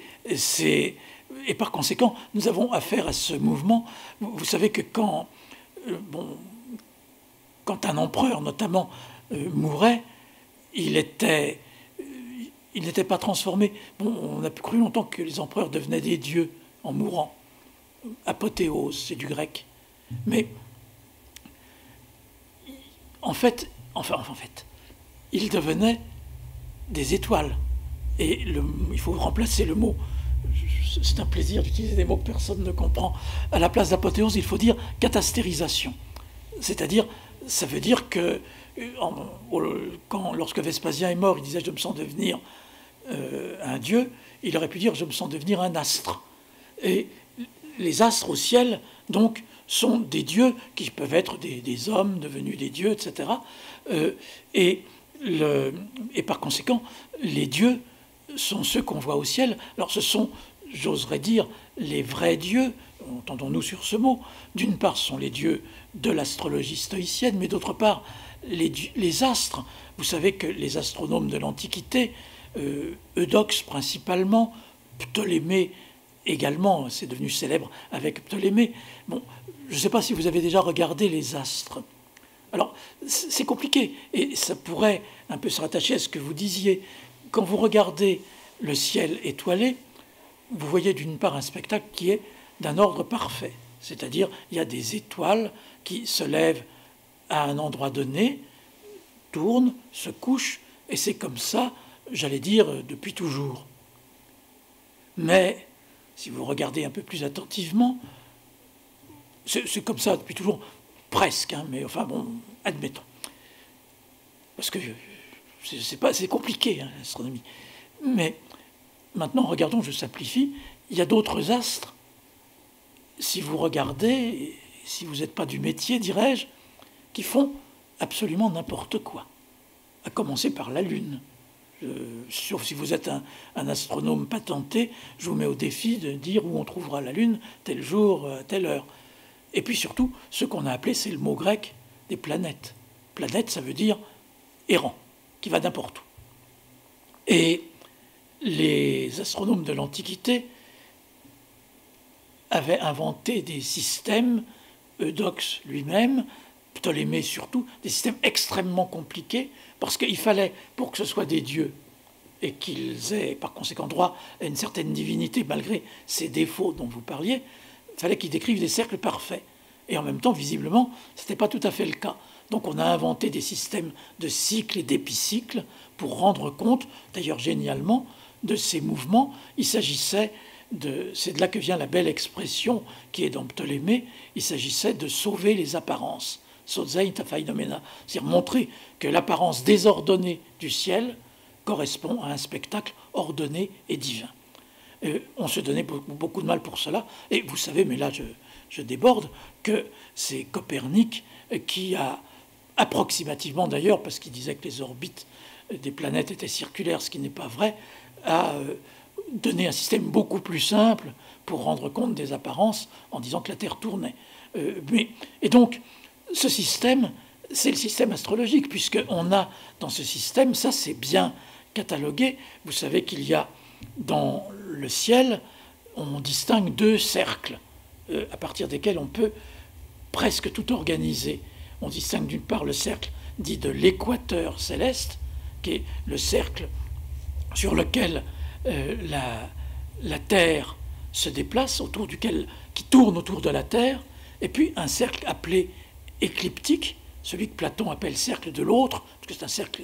par conséquent, nous avons affaire à ce mouvement. Vous, savez que quand, euh, quand un empereur notamment euh, mourait, il était il n'était pas transformé. Bon, on a cru longtemps que les empereurs devenaient des dieux en mourant. Apothéose, c'est du grec. Mais en fait, enfin, en fait, ils devenaient des étoiles. Et il faut remplacer le mot. C'est un plaisir d'utiliser des mots que personne ne comprend. À la place d'apothéose, il faut dire catastérisation. C'est-à-dire, ça veut dire que quand, lorsque Vespasien est mort, il disait Je me sens devenir euh, un dieu, il aurait pu dire je me sens devenir un astre. Et les astres au ciel, donc, sont des dieux qui peuvent être des, hommes devenus des dieux, etc. Euh, et, le, et par conséquent, les dieux sont ceux qu'on voit au ciel. Alors ce sont, j'oserais dire, les vrais dieux, entendons-nous sur ce mot, d'une part ce sont les dieux de l'astrologie stoïcienne, mais d'autre part les, astres. Vous savez que les astronomes de l'Antiquité euh, Eudoxe principalement, Ptolémée également, c'est devenu célèbre avec Ptolémée. Bon, je ne sais pas si vous avez déjà regardé les astres. Alors, c'est compliqué, et ça pourrait un peu se rattacher à ce que vous disiez. Quand vous regardez le ciel étoilé, vous voyez d'une part un spectacle qui est d'un ordre parfait, c'est-à-dire il y a des étoiles qui se lèvent à un endroit donné, tournent, se couchent, et c'est comme ça j'allais dire, depuis toujours. Mais, si vous regardez un peu plus attentivement, c'est comme ça depuis toujours, presque, hein, mais enfin bon, admettons. Parce que c'est pas c'est compliqué hein, l'astronomie. Mais maintenant, regardons, je simplifie, il y a d'autres astres. Si vous regardez, si vous n'êtes pas du métier, dirais-je, qui font absolument n'importe quoi. À commencer par la Lune. Euh, sauf si vous êtes un, astronome patenté, je vous mets au défi de dire où on trouvera la Lune tel jour, euh, telle heure. Et puis surtout, ce qu'on a appelé, c'est le mot grec des planètes. Planète, ça veut dire errant, qui va n'importe où. Et les astronomes de l'Antiquité avaient inventé des systèmes, Eudoxe lui-même, Ptolémée surtout, des systèmes extrêmement compliqués, parce qu'il fallait, pour que ce soit des dieux, et qu'ils aient par conséquent droit à une certaine divinité, malgré ces défauts dont vous parliez, il fallait qu'ils décrivent des cercles parfaits. Et en même temps, visiblement, ce n'était pas tout à fait le cas. Donc on a inventé des systèmes de cycles et d'épicycles pour rendre compte, d'ailleurs génialement, de ces mouvements. Il s'agissait de, c'est de là que vient la belle expression qui est dans Ptolémée, il s'agissait de sauver les apparences. C'est-à-dire montrer que l'apparence désordonnée du ciel correspond à un spectacle ordonné et divin. On se donnait beaucoup, de mal pour cela. Et vous savez, mais là je, déborde, que c'est Copernic qui a, approximativement d'ailleurs, parce qu'il disait que les orbites des planètes étaient circulaires, ce qui n'est pas vrai, a euh, donné un système beaucoup plus simple pour rendre compte des apparences en disant que la Terre tournait. Euh, mais, et donc, ce système, c'est le système astrologique, puisqu'on a dans ce système, ça c'est bien catalogué, vous savez qu'il y a dans le ciel, on distingue deux cercles euh, à partir desquels on peut presque tout organiser. On distingue d'une part le cercle dit de l'équateur céleste, qui est le cercle sur lequel euh, la, la, Terre se déplace, autour duquel, qui tourne autour de la Terre, et puis un cercle appelé écliptique, celui que Platon appelle cercle de l'autre, parce que c'est un cercle,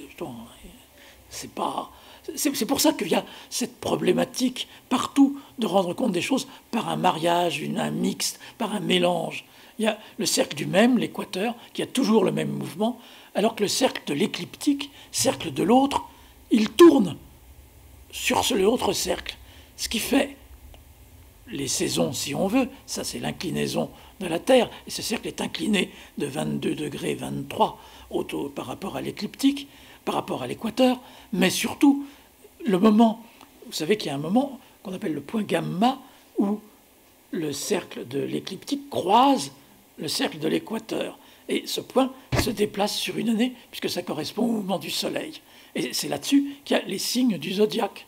c'est pas, c'est pour ça qu'il y a cette problématique partout de rendre compte des choses par un mariage, un mixte, par un mélange. Il y a le cercle du même, l'équateur, qui a toujours le même mouvement, alors que le cercle de l'écliptique, cercle de l'autre, il tourne sur l'autre cercle. Ce qui fait les saisons, si on veut, ça c'est l'inclinaison de la Terre, et ce cercle est incliné de 22 degrés 23 par rapport à l'écliptique, par rapport à l'équateur, mais surtout le moment, vous savez qu'il y a un moment qu'on appelle le point gamma, où le cercle de l'écliptique croise le cercle de l'équateur. Et ce point se déplace sur une année, puisque ça correspond au mouvement du Soleil. Et c'est là-dessus qu'il y a les signes du zodiaque,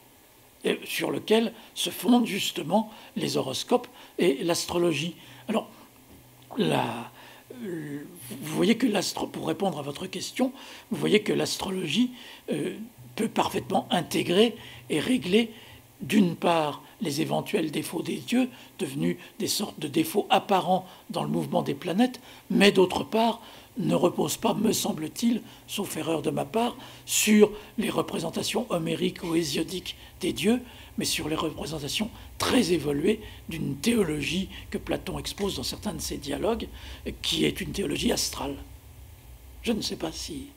sur lequel se fondent justement les horoscopes et l'astrologie. Alors, la, vous voyez que pour répondre à votre question, vous voyez que l'astrologie euh, peut parfaitement intégrer et régler d'une part les éventuels défauts des dieux, devenus des sortes de défauts apparents dans le mouvement des planètes, mais d'autre part ne repose pas, me semble-t-il, sauf erreur de ma part, sur les représentations homériques ou hésiodiques des dieux, mais sur les représentations très évoluées d'une théologie que Platon expose dans certains de ses dialogues, qui est une théologie astrale. Je ne sais pas si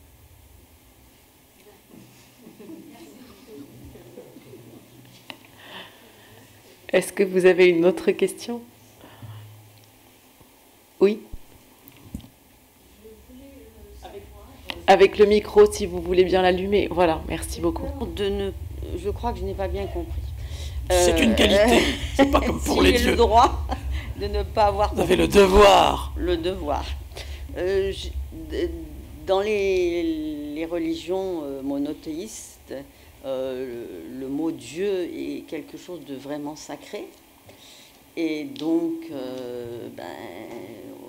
Est-ce que vous avez une autre question? Oui? Avec le micro, si vous voulez bien l'allumer. Voilà, merci beaucoup. De ne, je crois que je n'ai pas bien compris. C'est une qualité, c'est pas comme pour les dieux. le droit de ne pas avoir. Vous avez le devoir. Le devoir. Euh, dans les, les religions euh, monothéistes, euh, le, mot Dieu est quelque chose de vraiment sacré. Et donc, euh, ben,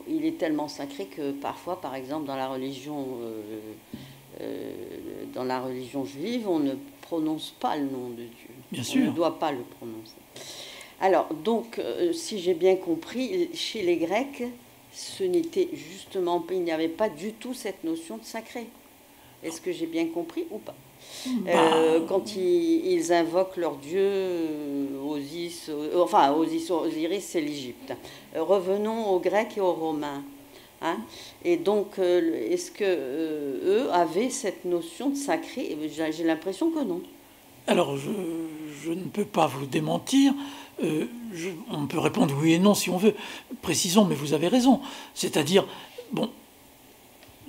il est tellement sacré que parfois, par exemple, dans la religion, euh, dans la religion juive, on ne prononce pas le nom de Dieu. Bien sûr. On ne doit pas le prononcer. Alors, donc, si j'ai bien compris, chez les Grecs, ce n'était justement, il n'y avait pas du tout cette notion de sacré. Est-ce que j'ai bien compris ou pas? Euh, bah. quand ils, invoquent leur dieu euh, Osis, euh, enfin Osis, Osiris, c'est l'Égypte. revenons aux Grecs et aux Romains. Hein. et donc, est-ce que eux avaient cette notion de sacré? J'ai l'impression que non. Alors, je, ne peux pas vous démentir. on peut répondre oui et non si on veut. Précisons, mais vous avez raison. C'est-à-dire, bon,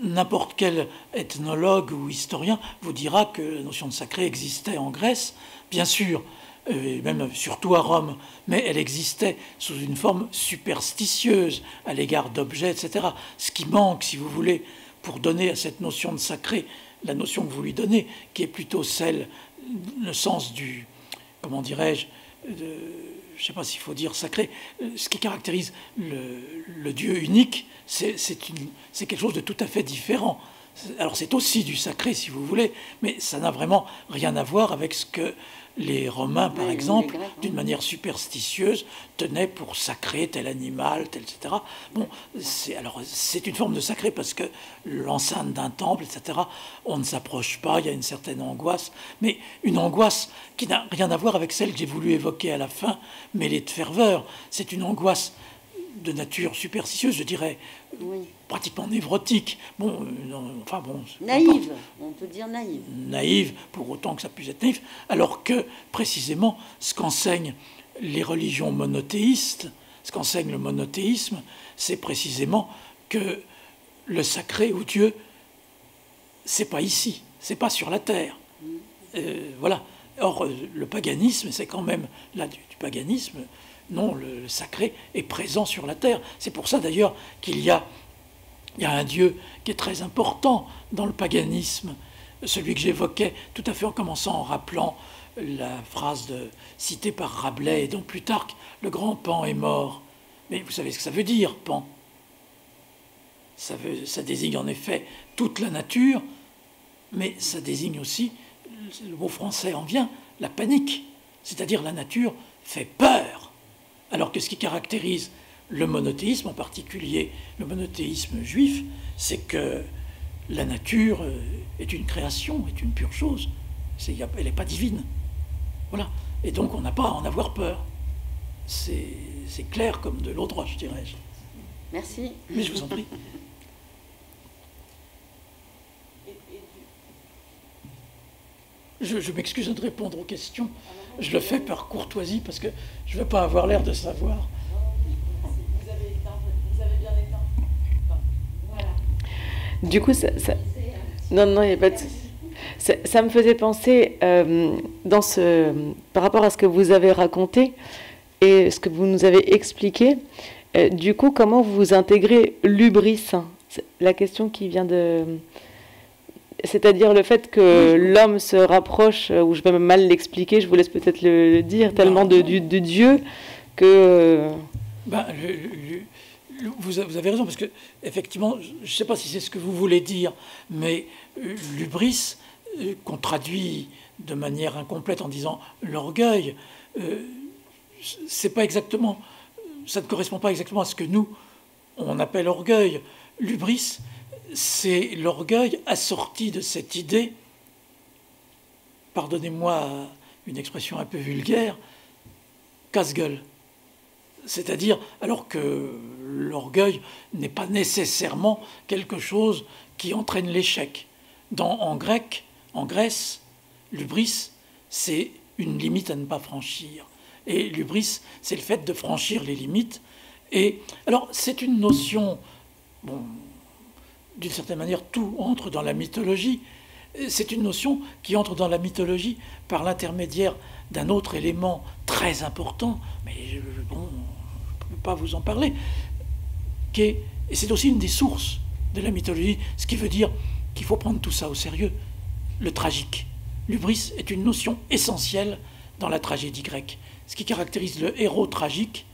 n'importe quel ethnologue ou historien vous dira que la notion de sacré existait en Grèce, bien sûr, et même surtout à Rome, mais elle existait sous une forme superstitieuse à l'égard d'objets, etc. Ce qui manque, si vous voulez, pour donner à cette notion de sacré la notion que vous lui donnez, qui est plutôt celle, le sens du, comment dirais-je, je ne sais pas s'il faut dire sacré, ce qui caractérise le, le Dieu unique, c'est quelque chose de tout à fait différent. Alors c'est aussi du sacré si vous voulez, mais ça n'a vraiment rien à voir avec ce que les Romains, par exemple, d'une manière superstitieuse, tenaient pour sacré tel animal, tel, etc. Bon, c'est alors c'est une forme de sacré parce que l'enceinte d'un temple, etc. On ne s'approche pas, il y a une certaine angoisse, mais une angoisse qui n'a rien à voir avec celle que j'ai voulu évoquer à la fin, mêlée de ferveur. C'est une angoisse de nature superstitieuse, je dirais, pratiquement névrotique. Bon, euh, enfin bon. Naïve, on peut dire naïve. Naïve, pour autant que ça puisse être naïf, alors que précisément ce qu'enseignent les religions monothéistes, ce qu'enseigne le monothéisme, c'est précisément que le sacré ou Dieu, c'est pas ici, c'est pas sur la terre. Mm. Euh, voilà. Or, le paganisme, c'est quand même là du paganisme, non, le, sacré est présent sur la terre. C'est pour ça d'ailleurs qu'il y a, il y a un Dieu qui est très important dans le paganisme, celui que j'évoquais tout à fait en commençant en rappelant la phrase citée par Rabelais et donc Plutarque, le grand Pan est mort. Mais vous savez ce que ça veut dire, Pan? Ça désigne en effet toute la nature, mais ça désigne aussi, le mot français en vient, la panique. C'est-à-dire la nature fait peur. Alors que ce qui caractérise le monothéisme, en particulier le monothéisme juif, c'est que la nature euh, est une création, est une pure chose. elle n'est pas divine. Voilà. Et donc on n'a pas à en avoir peur. C'est clair comme de l'eau droite, je dirais. Merci. Mais je vous en prie. Je, m'excuse de répondre aux questions. Je le fais par courtoisie parce que je ne veux pas avoir l'air de savoir. Du coup, ça, non, non, de... Ça, ça, me faisait penser, euh, dans ce, par rapport à ce que vous avez raconté et ce que vous nous avez expliqué, euh, du coup, comment vous intégrez l'ubris La question qui vient de, c'est-à-dire le fait que l'homme se rapproche, euh, ou je vais mal l'expliquer, je vous laisse peut-être le, dire, tellement de, Dieu que. Euh, ben, vous, avez raison, parce que effectivement, je ne sais pas si c'est ce que vous voulez dire, mais euh, l'ubris, qu'on traduit de manière incomplète en disant l'orgueil, c'est pas exactement, ça ne correspond pas exactement à ce que nous on appelle orgueil. L'ubris, c'est l'orgueil assorti de cette idée, pardonnez-moi une expression un peu vulgaire, casse-gueule. C'est-à-dire, alors que l'orgueil n'est pas nécessairement quelque chose qui entraîne l'échec. en grec, en Grèce, l'ubris, c'est une limite à ne pas franchir. Et l'ubris, c'est le fait de franchir les limites. Et alors, c'est une notion, bon, d'une certaine manière, tout entre dans la mythologie. C'est une notion qui entre dans la mythologie par l'intermédiaire d'un autre élément très important, mais bon, je ne peux pas vous en parler, et c'est aussi une des sources de la mythologie, ce qui veut dire qu'il faut prendre tout ça au sérieux, le tragique. L'ubris est une notion essentielle dans la tragédie grecque. Ce qui caractérise le héros tragique,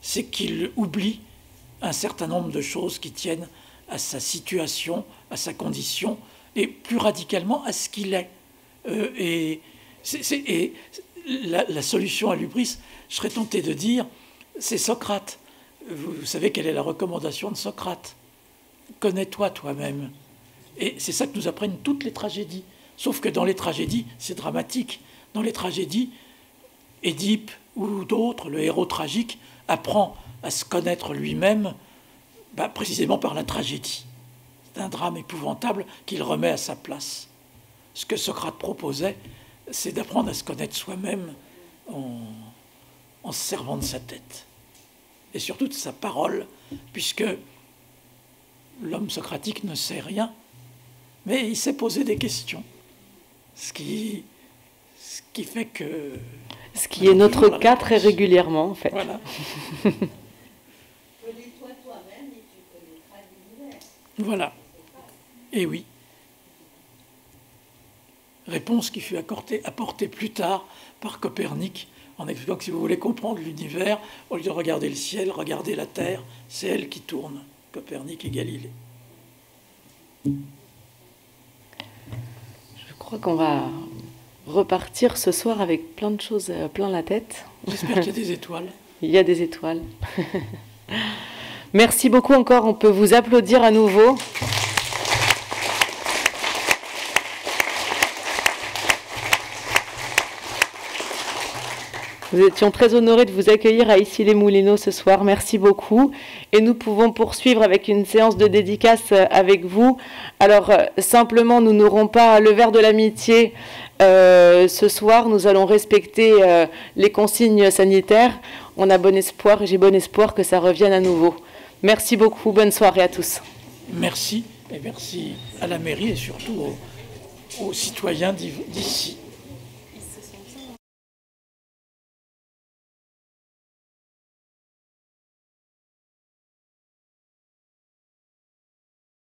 c'est qu'il oublie un certain nombre de choses qui tiennent à sa situation, à sa condition, et plus radicalement à ce qu'il est. Euh, et, la, solution à l'ubris, je serais tenté de dire, c'est Socrate. Vous, savez quelle est la recommandation de Socrate Connais-toi toi-même. Et c'est ça que nous apprennent toutes les tragédies. Sauf que dans les tragédies, c'est dramatique. Dans les tragédies, Édipe ou d'autres, le héros tragique, apprend à se connaître lui-même bah, précisément par la tragédie. C'est un drame épouvantable qu'il remet à sa place. Ce que Socrate proposait, c'est d'apprendre à se connaître soi-même en, en se servant de sa tête et surtout de sa parole, puisque l'homme socratique ne sait rien, mais il s'est posé des questions, ce qui, ce qui fait que... Ce qui est notre cas très régulièrement, en fait. Voilà. Voilà. Et eh oui. Réponse qui fut apportée plus tard par Copernic en expliquant que si vous voulez comprendre l'univers, au lieu de regarder le ciel, regardez la Terre, c'est elle qui tourne, Copernic et Galilée. crois qu'on va repartir ce soir avec plein de choses euh, plein la tête. J'espère qu'il y a des étoiles. Il y a des étoiles. Merci beaucoup encore. On peut vous applaudir à nouveau. Nous étions très honorés de vous accueillir à Ici les Moulineaux ce soir. Merci beaucoup. Et nous pouvons poursuivre avec une séance de dédicace avec vous. Alors, euh, simplement, nous n'aurons pas le verre de l'amitié euh, ce soir. Nous allons respecter euh, les consignes sanitaires. On a bon espoir j'ai bon espoir que ça revienne à nouveau. Merci beaucoup. Bonne soirée à tous. Merci. Et merci à la mairie et surtout aux, citoyens d'ici.